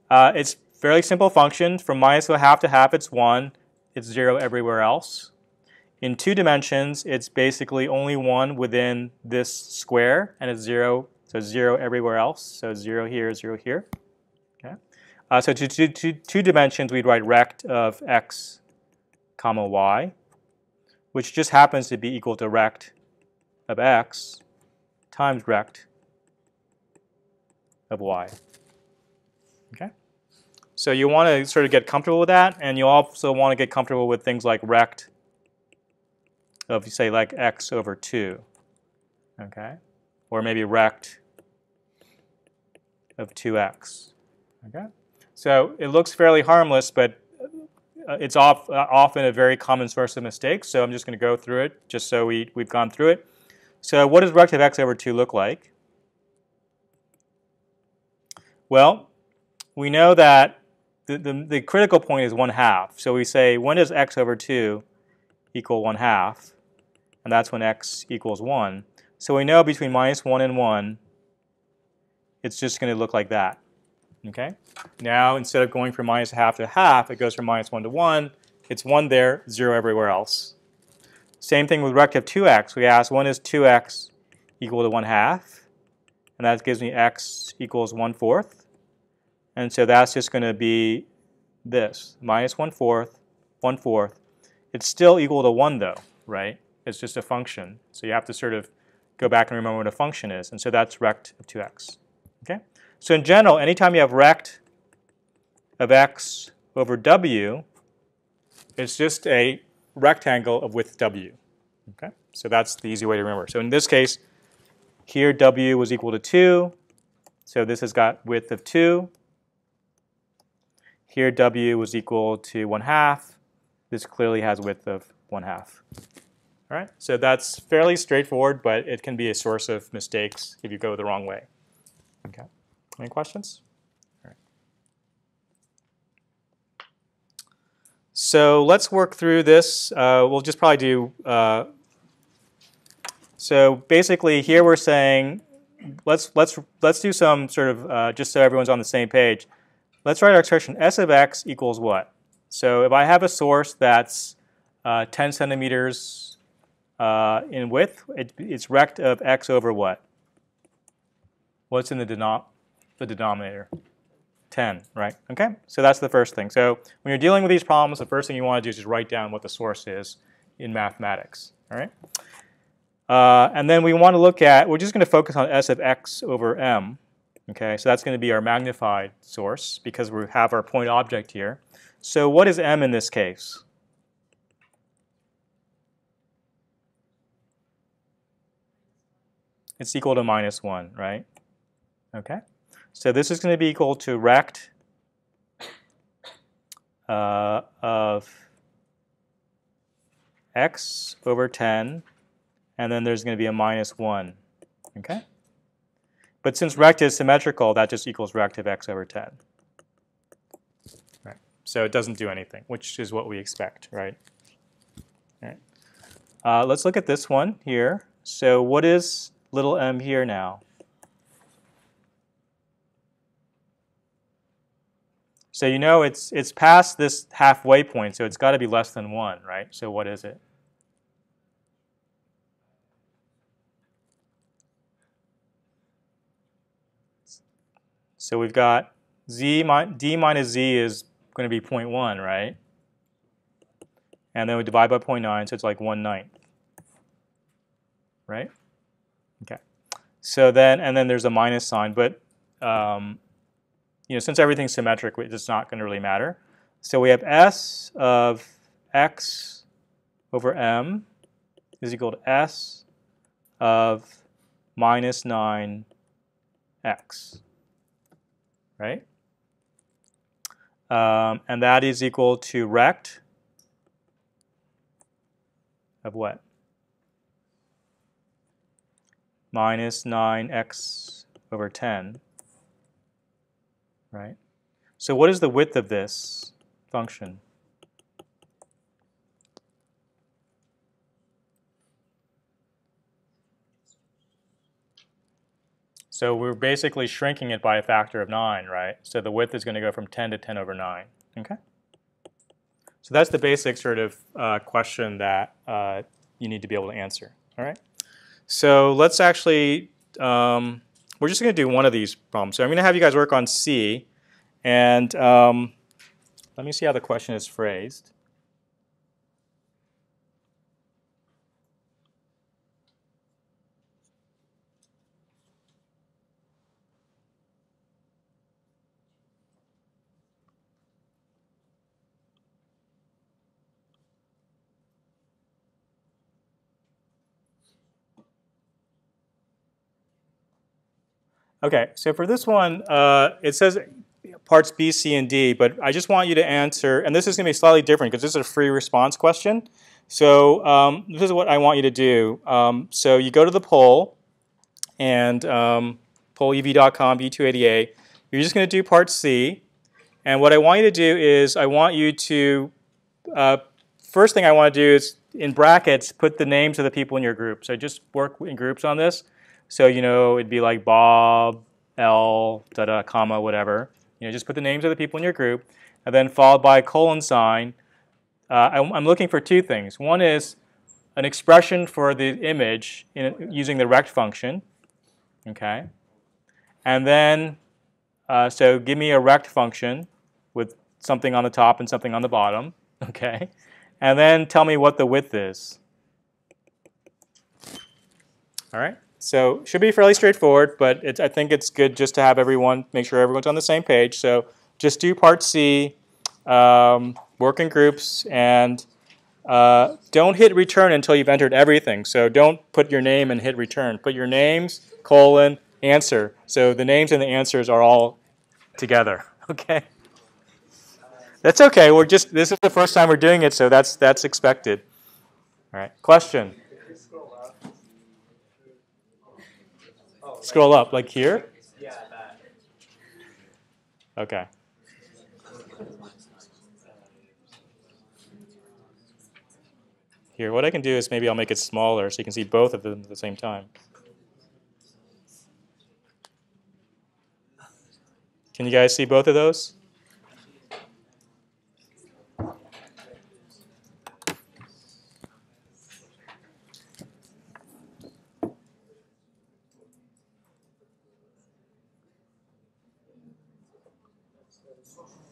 uh, it's fairly simple function. From minus a half to half, it's one. It's zero everywhere else. In two dimensions, it's basically only one within this square, and it's zero so 0 everywhere else. So 0 here, 0 here. Okay. Uh, so to, to, to two dimensions, we'd write rect of x comma y, which just happens to be equal to rect of x times rect of y. Okay. So you want to sort of get comfortable with that, and you also want to get comfortable with things like rect of, say, like x over 2. Okay or maybe rect of 2x. Okay? So it looks fairly harmless, but uh, it's off, uh, often a very common source of mistakes, so I'm just going to go through it just so we, we've gone through it. So what does of x over 2 look like? Well, we know that the, the, the critical point is 1 half. So we say when does x over 2 equal 1 half? And that's when x equals 1. So we know between minus 1 and 1, it's just going to look like that. Okay. Now, instead of going from minus half to half, it goes from minus 1 to 1. It's 1 there, 0 everywhere else. Same thing with rect of 2x. We ask when is 2x equal to 1 half? And that gives me x equals 1 fourth. And so that's just going to be this, minus 1 fourth, 1 fourth. It's still equal to 1 though, right? It's just a function. So you have to sort of go back and remember what a function is. And so that's rect of 2x. Okay? So in general, anytime you have rect of x over w, it's just a rectangle of width w. Okay? So that's the easy way to remember. So in this case, here w was equal to 2. So this has got width of 2. Here w was equal to 1 half. This clearly has width of 1 half. All right, so that's fairly straightforward, but it can be a source of mistakes if you go the wrong way. Okay, any questions? All right. So let's work through this. Uh, we'll just probably do, uh, so basically here we're saying, let's, let's, let's do some sort of, uh, just so everyone's on the same page. Let's write our expression s of x equals what? So if I have a source that's uh, 10 centimeters uh, in width, it, it's rect of x over what? What's in the, denom the denominator? 10, right? Okay, so that's the first thing. So when you're dealing with these problems, the first thing you want to do is just write down what the source is in mathematics, all right? Uh, and then we want to look at, we're just going to focus on s of x over m, Okay, so that's going to be our magnified source because we have our point object here. So what is m in this case? It's equal to minus 1, right? Okay, so this is going to be equal to rect uh, of x over 10, and then there's going to be a minus 1. Okay? But since rect is symmetrical, that just equals rect of x over 10. Right. So it doesn't do anything, which is what we expect, right? All right. Uh, let's look at this one here. So what is little m here now? So you know it's it's past this halfway point, so it's got to be less than 1, right? So what is it? So we've got z d minus z is going to be 0.1, right? And then we divide by 0.9, so it's like 1 ninth. Right? Okay. So then, and then there's a minus sign, but um, you know, since everything's symmetric, it's not going to really matter. So we have s of x over m is equal to s of minus 9x right? Um, and that is equal to rect of what? Minus 9x over 10, right? So what is the width of this function? So we're basically shrinking it by a factor of 9, right? So the width is going to go from 10 to 10 over 9. Okay? So that's the basic sort of uh, question that uh, you need to be able to answer. All right? So let's actually, um, we're just going to do one of these problems. So I'm going to have you guys work on C. And um, let me see how the question is phrased. Okay, so for this one, uh, it says parts B, C, and D, but I just want you to answer, and this is going to be slightly different because this is a free response question. So um, this is what I want you to do. Um, so you go to the poll, and um, pollev.com, B280A. You're just going to do part C, and what I want you to do is I want you to, uh, first thing I want to do is in brackets, put the names of the people in your group. So just work in groups on this. So, you know, it'd be like Bob, L, da da, comma, whatever. You know, just put the names of the people in your group, and then followed by a colon sign. Uh, I'm looking for two things. One is an expression for the image in, using the rect function, okay? And then, uh, so give me a rect function with something on the top and something on the bottom, okay? And then tell me what the width is. All right? So should be fairly straightforward, but I think it's good just to have everyone, make sure everyone's on the same page. So just do part C, um, work in groups, and uh, don't hit return until you've entered everything. So don't put your name and hit return. Put your names, colon, answer. So the names and the answers are all together, okay? That's okay. We're just, this is the first time we're doing it, so that's, that's expected. All right, question? Scroll up, like here? Yeah. Okay. Here, what I can do is maybe I'll make it smaller so you can see both of them at the same time. Can you guys see both of those? nosotros.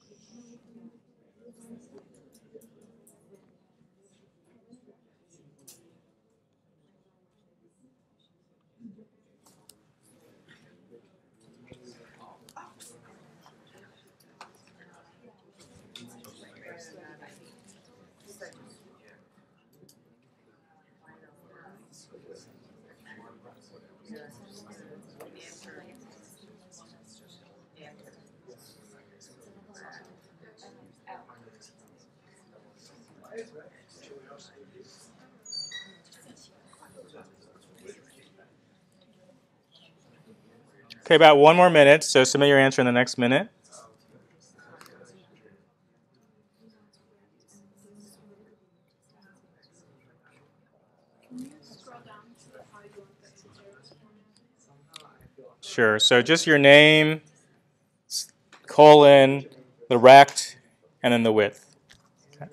Thank you. Okay, about one more minute. So submit your answer in the next minute. Sure. So just your name, colon, the rect, and then the width. Okay.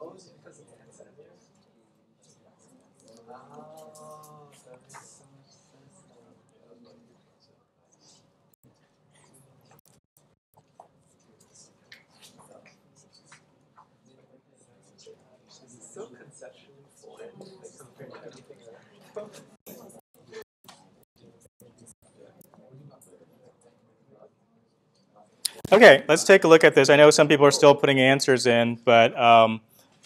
Oh, is it because it's ten centimeters? Oh, that makes so much sense now. It's so conceptually fluid, like compared to everything else. Okay, let's take a look at this. I know some people are still putting answers in, but um,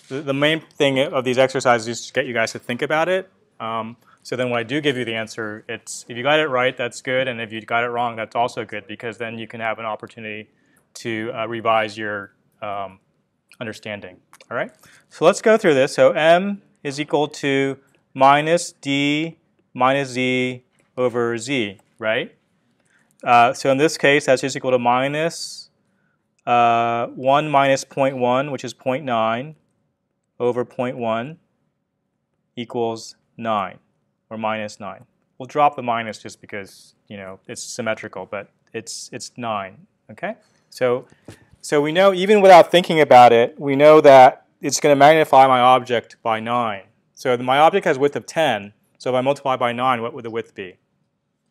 the, the main thing of these exercises is to get you guys to think about it. Um, so then when I do give you the answer, it's if you got it right, that's good, and if you got it wrong, that's also good because then you can have an opportunity to uh, revise your um, understanding. All right, so let's go through this. So m is equal to minus d minus z over z, right? Uh, so in this case, that's just equal to minus uh, 1 minus 0.1, which is 0.9, over 0.1 equals 9, or minus 9. We'll drop the minus just because, you know, it's symmetrical, but it's, it's 9, okay? So, so we know, even without thinking about it, we know that it's going to magnify my object by 9. So my object has width of 10, so if I multiply by 9, what would the width be?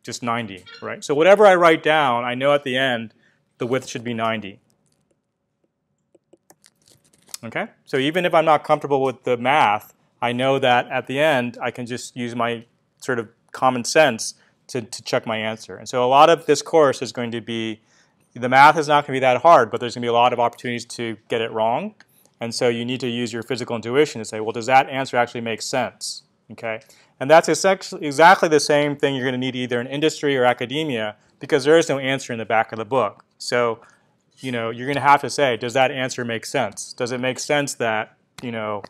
Just 90, right? So whatever I write down, I know at the end the width should be 90. Okay? So even if I'm not comfortable with the math, I know that at the end I can just use my sort of common sense to, to check my answer. And so a lot of this course is going to be, the math is not going to be that hard, but there's going to be a lot of opportunities to get it wrong. And so you need to use your physical intuition to say, well, does that answer actually make sense? Okay? And that's exactly the same thing you're going to need either in industry or academia because there is no answer in the back of the book. So, you know, you're going to have to say, does that answer make sense? Does it make sense that, you know,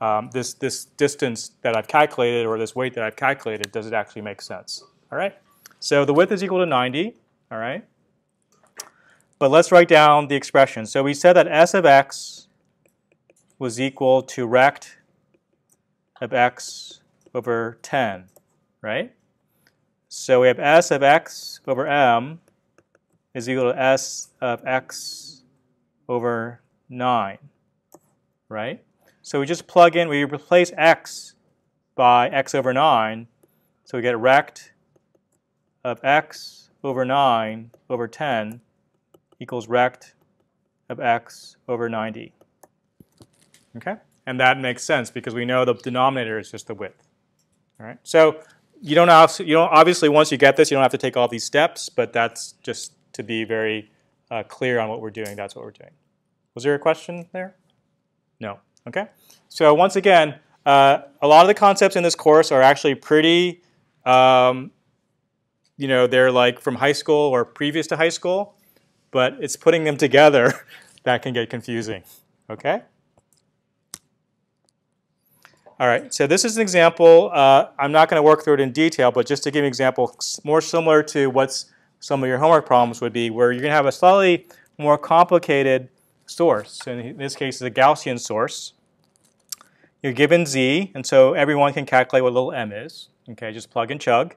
um, this, this distance that I've calculated or this weight that I've calculated, does it actually make sense? All right? So the width is equal to 90, all right? But let's write down the expression. So we said that s of x was equal to rect of x over 10, right? So we have s of x over m is equal to s of x over 9, right? So we just plug in, we replace x by x over 9, so we get rect of x over 9 over 10 equals rect of x over 90. Okay? And that makes sense because we know the denominator is just the width. All right? So you don't, you don't obviously once you get this, you don't have to take all these steps, but that's just to be very uh, clear on what we're doing. That's what we're doing. Was there a question there? No. Okay. So once again, uh, a lot of the concepts in this course are actually pretty, um, you know, they're like from high school or previous to high school, but it's putting them together that can get confusing. Okay. All right, so this is an example. Uh, I'm not going to work through it in detail, but just to give an example more similar to what's some of your homework problems would be, where you're going to have a slightly more complicated source. So in this case, it's a Gaussian source. You're given z, and so everyone can calculate what little m is. Okay, just plug and chug.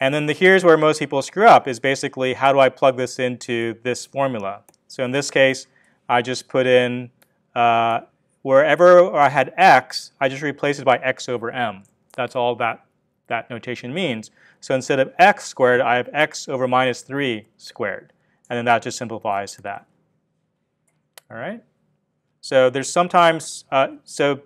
And then the, here's where most people screw up, is basically how do I plug this into this formula? So in this case, I just put in uh, wherever I had x, I just replace it by x over m. That's all that, that notation means. So instead of x squared, I have x over minus 3 squared. And then that just simplifies to that. All right? So there's sometimes, uh, so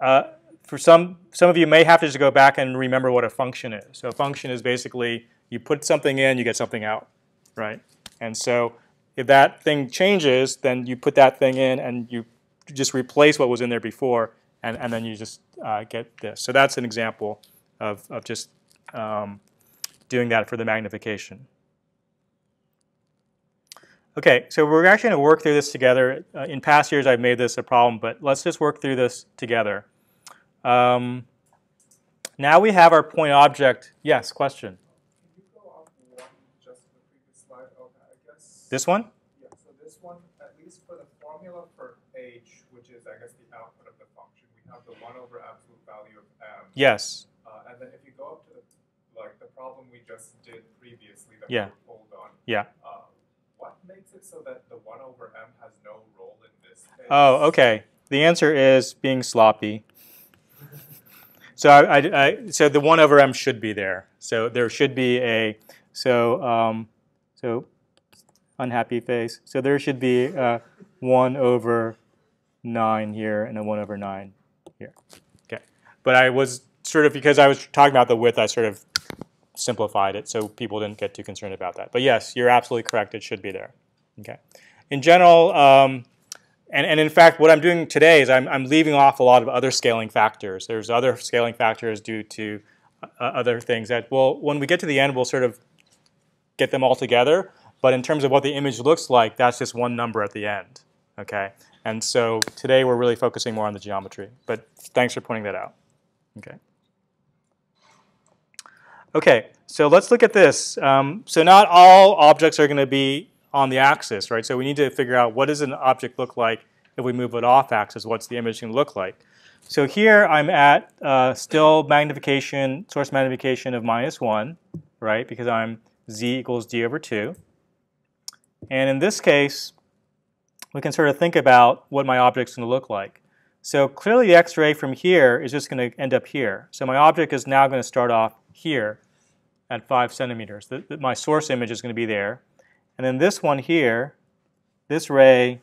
uh, for some, some of you may have to just go back and remember what a function is. So a function is basically you put something in, you get something out, right? And so if that thing changes, then you put that thing in and you just replace what was in there before, and, and then you just uh, get this. So that's an example of, of just um, doing that for the magnification. Okay, so we're actually going to work through this together. Uh, in past years, I've made this a problem, but let's just work through this together. Um, now we have our point object. Yes, question. This one? Yeah, so this one, at least for the formula for h, which is, I guess, the output of the function, we have the 1 over absolute value of m. Yes. Uh, and then if you go up to the, like the problem we just did previously that Yeah. we pulled on, Yeah. uh, what makes it so that the 1 over m has no role in this case? Oh, okay. The answer is being sloppy. So I, I, I, so the one over m should be there. So there should be a so um, so unhappy face. So there should be a one over nine here and a one over nine here. Okay, but I was sort of because I was talking about the width, I sort of simplified it so people didn't get too concerned about that. But yes, you're absolutely correct. It should be there. Okay. In general. Um, and, and in fact, what I'm doing today is I'm, I'm leaving off a lot of other scaling factors. There's other scaling factors due to uh, other things that, well, when we get to the end, we'll sort of get them all together. But in terms of what the image looks like, that's just one number at the end. Okay. And so today we're really focusing more on the geometry. But thanks for pointing that out. Okay. Okay, so let's look at this. Um, so not all objects are going to be on the axis, right? So we need to figure out what does an object look like if we move it off axis, what's the image going to look like? So here I'm at uh, still magnification, source magnification of minus 1, right? Because I'm z equals d over 2. And in this case, we can sort of think about what my object's going to look like. So clearly the x-ray from here is just going to end up here. So my object is now going to start off here at 5 centimeters. The, the, my source image is going to be there. And then this one here, this ray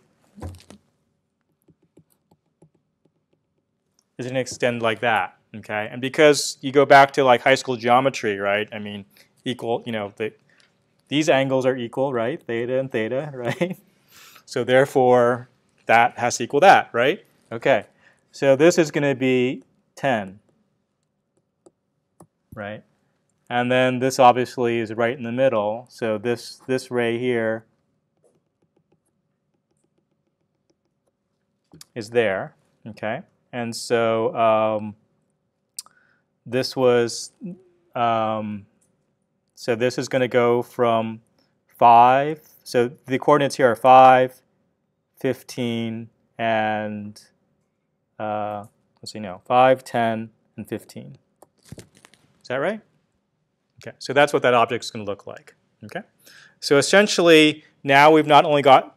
is going to extend like that, okay? And because you go back to like high school geometry, right? I mean, equal, you know, the, these angles are equal, right? Theta and theta, right? So therefore, that has to equal that, right? Okay. So this is going to be 10, right? And then this obviously is right in the middle. So this, this ray here is there, okay? And so um, this was, um, so this is going to go from 5. So the coordinates here are 5, 15, and uh, let's see now, 5, 10, and 15. Is that right? Okay, so that's what that object is going to look like. Okay, so essentially now we've not only got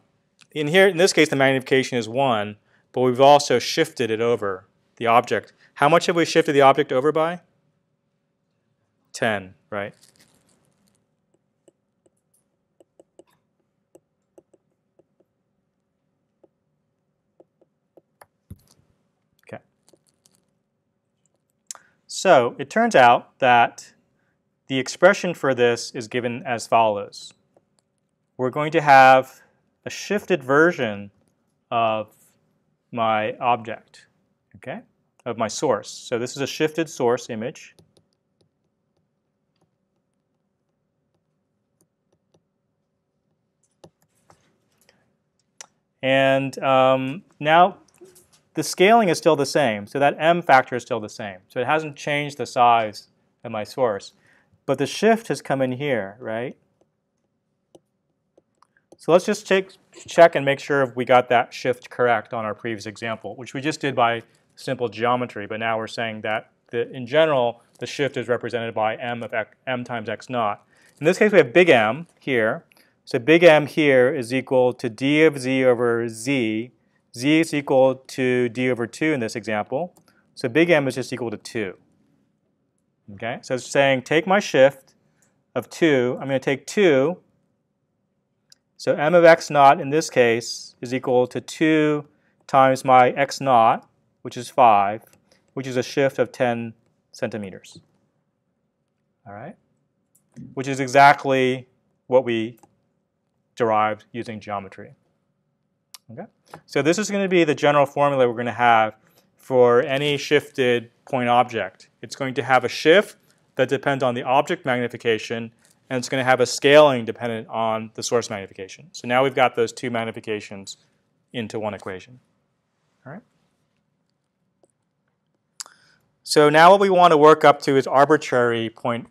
in here in this case the magnification is one, but we've also shifted it over the object. How much have we shifted the object over by? 10, right? So it turns out that the expression for this is given as follows. We're going to have a shifted version of my object, okay, of my source. So this is a shifted source image. And um, now the scaling is still the same. So that m factor is still the same. So it hasn't changed the size of my source. But the shift has come in here, right? So let's just check, check and make sure if we got that shift correct on our previous example, which we just did by simple geometry. But now we're saying that the, in general, the shift is represented by m of x, m times x naught. In this case, we have big M here. So big M here is equal to d of z over z. z is equal to d over 2 in this example. So big M is just equal to 2. Okay, so it's saying take my shift of 2. I'm going to take 2. So m of x naught in this case is equal to 2 times my x naught, which is 5, which is a shift of 10 centimeters. All right, which is exactly what we derived using geometry. Okay, so this is going to be the general formula we're going to have for any shifted point object. It's going to have a shift that depends on the object magnification, and it's going to have a scaling dependent on the source magnification. So now we've got those two magnifications into one equation. All right. So now what we want to work up to is arbitrary point,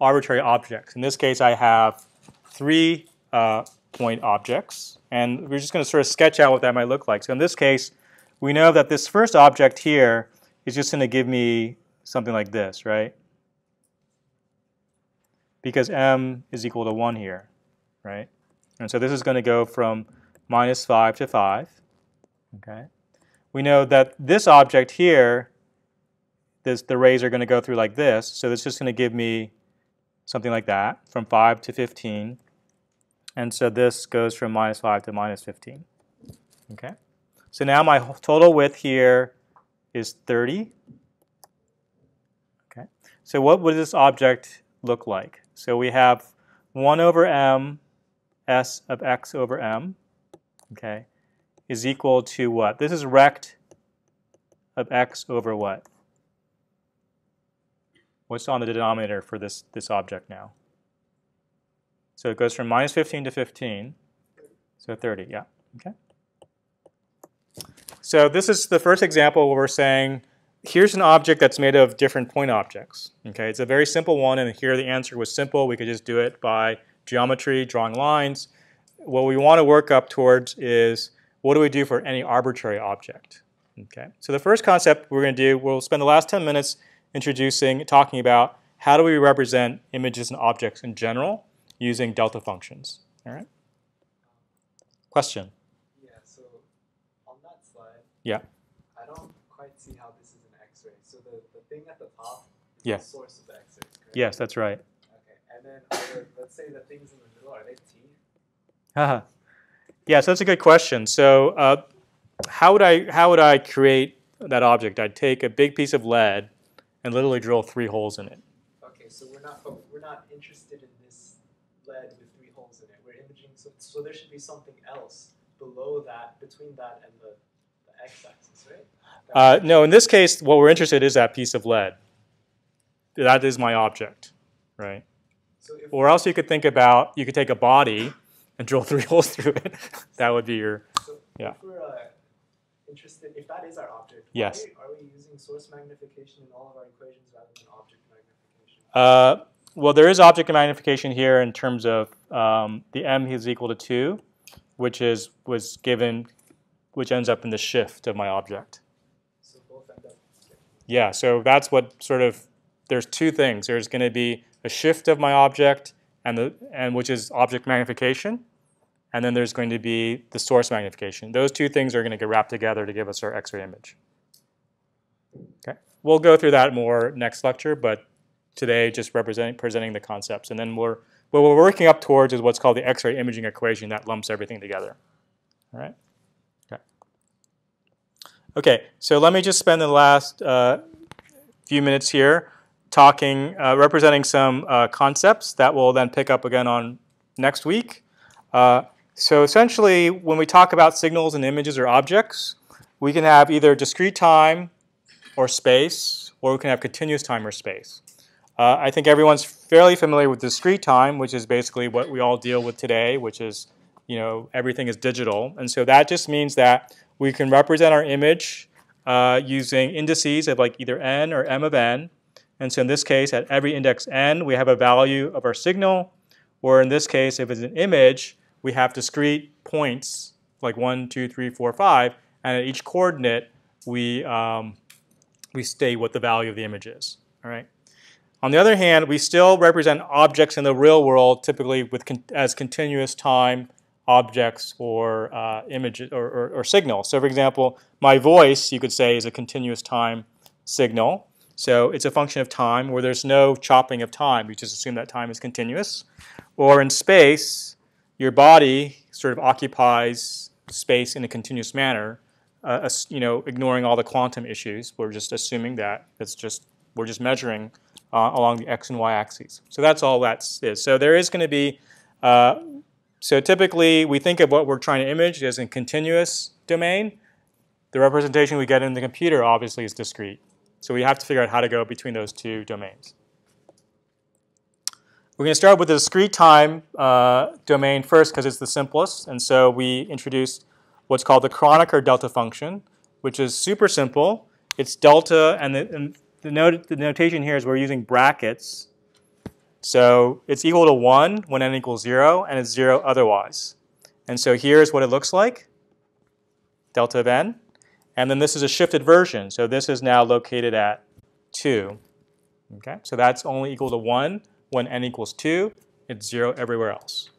arbitrary objects. In this case, I have three uh, point objects, and we're just going to sort of sketch out what that might look like. So in this case, we know that this first object here is just going to give me something like this, right? Because m is equal to 1 here, right? And so this is going to go from minus 5 to 5, okay? We know that this object here, this, the rays are going to go through like this, so it's just going to give me something like that, from 5 to 15. And so this goes from minus 5 to minus 15, okay? So now my total width here is 30. Okay. So what would this object look like? So we have 1 over m s of x over m, okay, is equal to what? This is rect of x over what? What's on the denominator for this, this object now? So it goes from minus 15 to 15, so 30, yeah, okay. So this is the first example where we're saying, here's an object that's made of different point objects. Okay, It's a very simple one, and here the answer was simple. We could just do it by geometry, drawing lines. What we want to work up towards is, what do we do for any arbitrary object? Okay, So the first concept we're going to do, we'll spend the last 10 minutes introducing, talking about how do we represent images and objects in general using delta functions. All right? Question? Yeah, so on that slide, Yeah. I don't quite see how this is an X-ray. So the, the thing at the top is Yeah. the source of the X-ray, correct? Yes, that's right. Okay, and then the, let's say the things in the middle, are they teeth? Haha. yeah, so that's a good question. So uh, how would I how would I create that object? I'd take a big piece of lead and literally drill three holes in it. Okay, so we're not we're not interested in this lead with three holes in it. We're imaging, so, so there should be something else below that, between that and the, the x-axis, right? Uh, no, in this case, what we're interested in is that piece of lead. That is my object, right? So Or else you could think about you could take a body and drill three holes through it. that would be your So Yeah. if we're uh, interested, if that is our object, Yes. why are we using source magnification in all of our equations rather than object magnification? Uh, well, there is object magnification here in terms of um, the m is equal to 2, which is was given, which ends up in the shift of my object. So both end up. Yeah, so that's what sort of, there's two things. There's going to be a shift of my object, and, the, and which is object magnification, and then there's going to be the source magnification. Those two things are going to get wrapped together to give us our X-ray image. Okay, we'll go through that more next lecture, but today just representing presenting the concepts, and then we're what we're working up towards is what's called the X-ray imaging equation that lumps everything together. All right. Okay. Okay. So let me just spend the last uh, few minutes here talking, uh, representing some uh, concepts that we'll then pick up again on next week. Uh, so essentially, when we talk about signals and images or objects, we can have either discrete time or space, or we can have continuous time or space. Uh, I think everyone's fairly familiar with discrete time, which is basically what we all deal with today, which is, you know, everything is digital. And so that just means that we can represent our image uh, using indices of like either n or m of n. And so in this case, at every index n, we have a value of our signal. Or in this case, if it's an image, we have discrete points, like 1, 2, 3, 4, 5. And at each coordinate, we, um, we state what the value of the image is. All right. On the other hand, we still represent objects in the real world typically with con as continuous time objects or uh, images or, or, or signals. So for example, my voice, you could say, is a continuous time signal. So it's a function of time where there's no chopping of time. We just assume that time is continuous. Or in space, your body sort of occupies space in a continuous manner, uh, you know, ignoring all the quantum issues. We're just assuming that it's just we're just measuring uh, along the x and y axes. So that's all that is. So there is going to be, uh, so typically we think of what we're trying to image as a continuous domain. The representation we get in the computer obviously is discrete. So we have to figure out how to go between those two domains. We're going to start with the discrete time uh, domain first because it's the simplest. And so we introduced what's called the Kronecker delta function, which is super simple. It's delta, and the, and the, the notation here is we're using brackets. So it's equal to 1 when n equals 0, and it's 0 otherwise. And so here's what it looks like, delta of n. And then this is a shifted version. So this is now located at 2. Okay, so that's only equal to 1 when n equals 2. It's 0 everywhere else.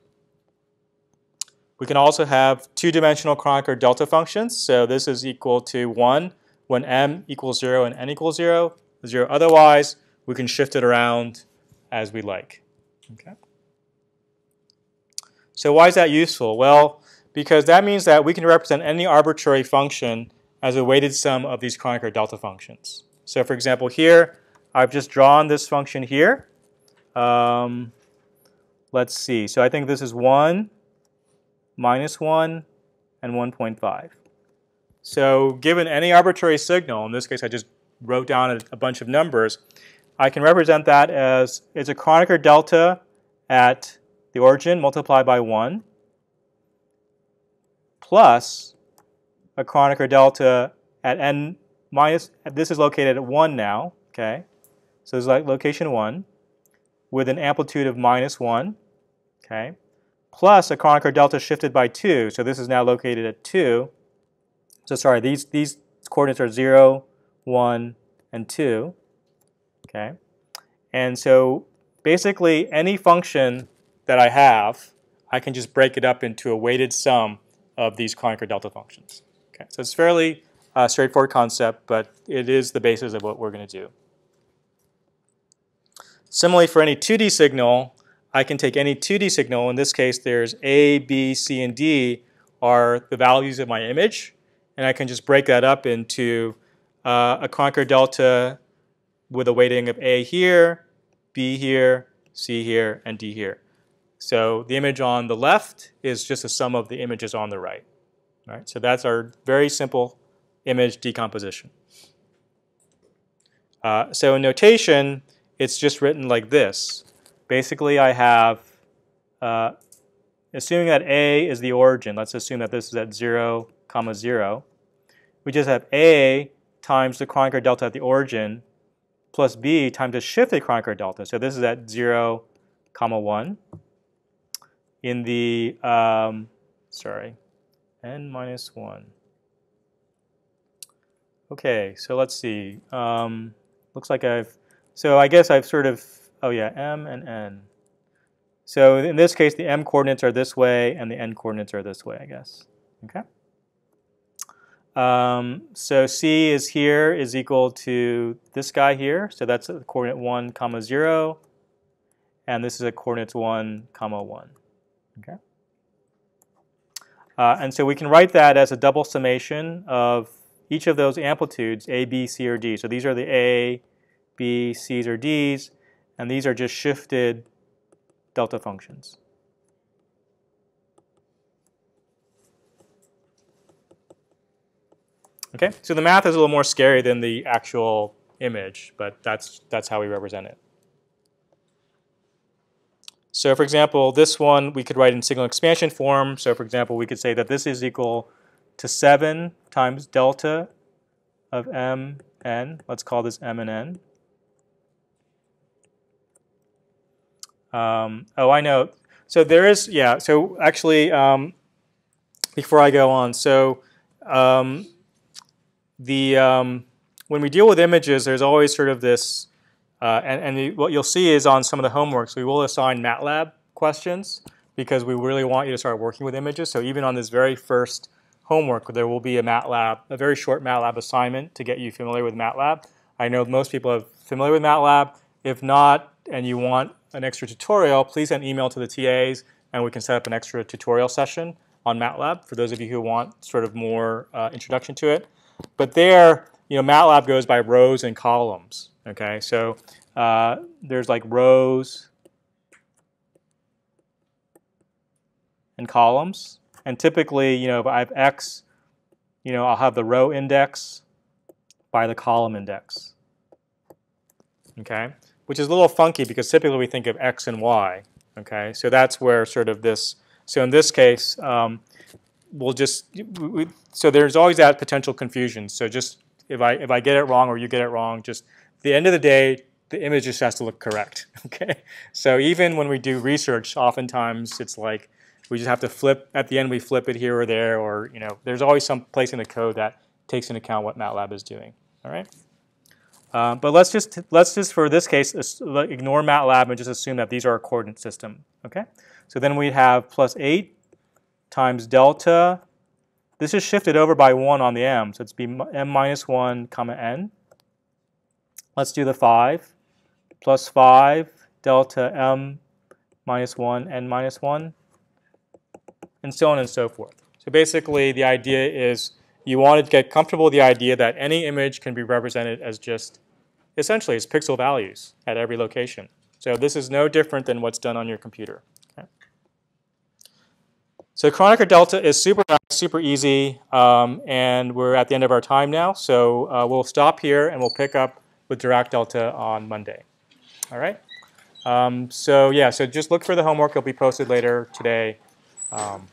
We can also have two-dimensional Kronecker delta functions. So this is equal to 1 when m equals 0 and n equals 0. 0 otherwise, we can shift it around as we like. Okay. So why is that useful? Well, because that means that we can represent any arbitrary function as a weighted sum of these Kronecker delta functions. So for example, here, I've just drawn this function here. Um, let's see. So I think this is 1, minus 1, and 1.5. So given any arbitrary signal, in this case I just wrote down a, a bunch of numbers, I can represent that as it's a Kronecker delta at the origin multiplied by 1 plus a Kronecker delta at n minus, this is located at 1 now, okay? So is like location 1 with an amplitude of minus 1, okay? Plus a Kronecker delta shifted by 2, so this is now located at 2. So sorry, these, these coordinates are 0, 1, and 2. Okay, And so basically any function that I have, I can just break it up into a weighted sum of these Kronecker delta functions. Okay, so it's fairly uh, straightforward concept, but it is the basis of what we're going to do. Similarly, for any 2D signal, I can take any 2D signal. In this case, there's A, B, C, and D are the values of my image. And I can just break that up into uh, a Kronecker delta with a weighting of A here, B here, C here, and D here. So the image on the left is just a sum of the images on the right. right? So that's our very simple image decomposition. Uh, so in notation, it's just written like this. Basically, I have, uh, assuming that A is the origin, let's assume that this is at 0, comma 0. we just have A times the Kronecker delta at the origin plus B times the shifted Kronecker delta. So this is at 0, comma 1. In the, um, sorry, n minus 1. Okay, so let's see. Um, looks like I've, so I guess I've sort of, oh yeah, m and n. So in this case, the m coordinates are this way and the n coordinates are this way, I guess. Okay. Um, so c is here is equal to this guy here. So that's a coordinate 1 comma 0. And this is a coordinates 1 comma 1. Okay. Uh, and so we can write that as a double summation of each of those amplitudes, A, B, C, or D. So these are the A, B, C's, or D's, and these are just shifted delta functions. Okay, so the math is a little more scary than the actual image, but that's, that's how we represent it. So for example, this one we could write in signal expansion form. So for example, we could say that this is equal to 7 times delta of m n. Let's call this m and n. Um, oh, I know. So there is, yeah, so actually, um, before I go on, so um, the um, when we deal with images, there's always sort of this, uh, and, and the, what you'll see is on some of the homeworks, we will assign MATLAB questions because we really want you to start working with images. So even on this very first homework, there will be a MATLAB, a very short MATLAB assignment to get you familiar with MATLAB. I know most people are familiar with MATLAB. If not, and you want an extra tutorial, please send email to the TAs and we can set up an extra tutorial session on MATLAB for those of you who want sort of more uh, introduction to it. But there, you know, MATLAB goes by rows and columns. Okay, so uh, there's like rows and columns. And typically, you know, if I have x, you know, I'll have the row index by the column index. Okay, which is a little funky because typically we think of x and y. Okay, so that's where sort of this. So in this case, um, we'll just. We, so there's always that potential confusion. So just if I if I get it wrong or you get it wrong, just the end of the day, the image just has to look correct. Okay, so even when we do research, oftentimes it's like we just have to flip at the end. We flip it here or there, or you know, there's always some place in the code that takes into account what MATLAB is doing. All right. Uh, but let's just let's just for this case ignore MATLAB and just assume that these are a coordinate system. Okay. So then we have plus eight times delta. This is shifted over by one on the m, so it's be m minus one comma n. Let's do the five plus five delta m minus one n minus one and so on and so forth. So basically the idea is you want to get comfortable with the idea that any image can be represented as just essentially as pixel values at every location. So this is no different than what's done on your computer. So Kronecker delta is super nice, super easy, um, and we're at the end of our time now. So uh, we'll stop here and we'll pick up with Dirac delta on Monday. All right. Um, so yeah, so just look for the homework. It'll be posted later today. Um,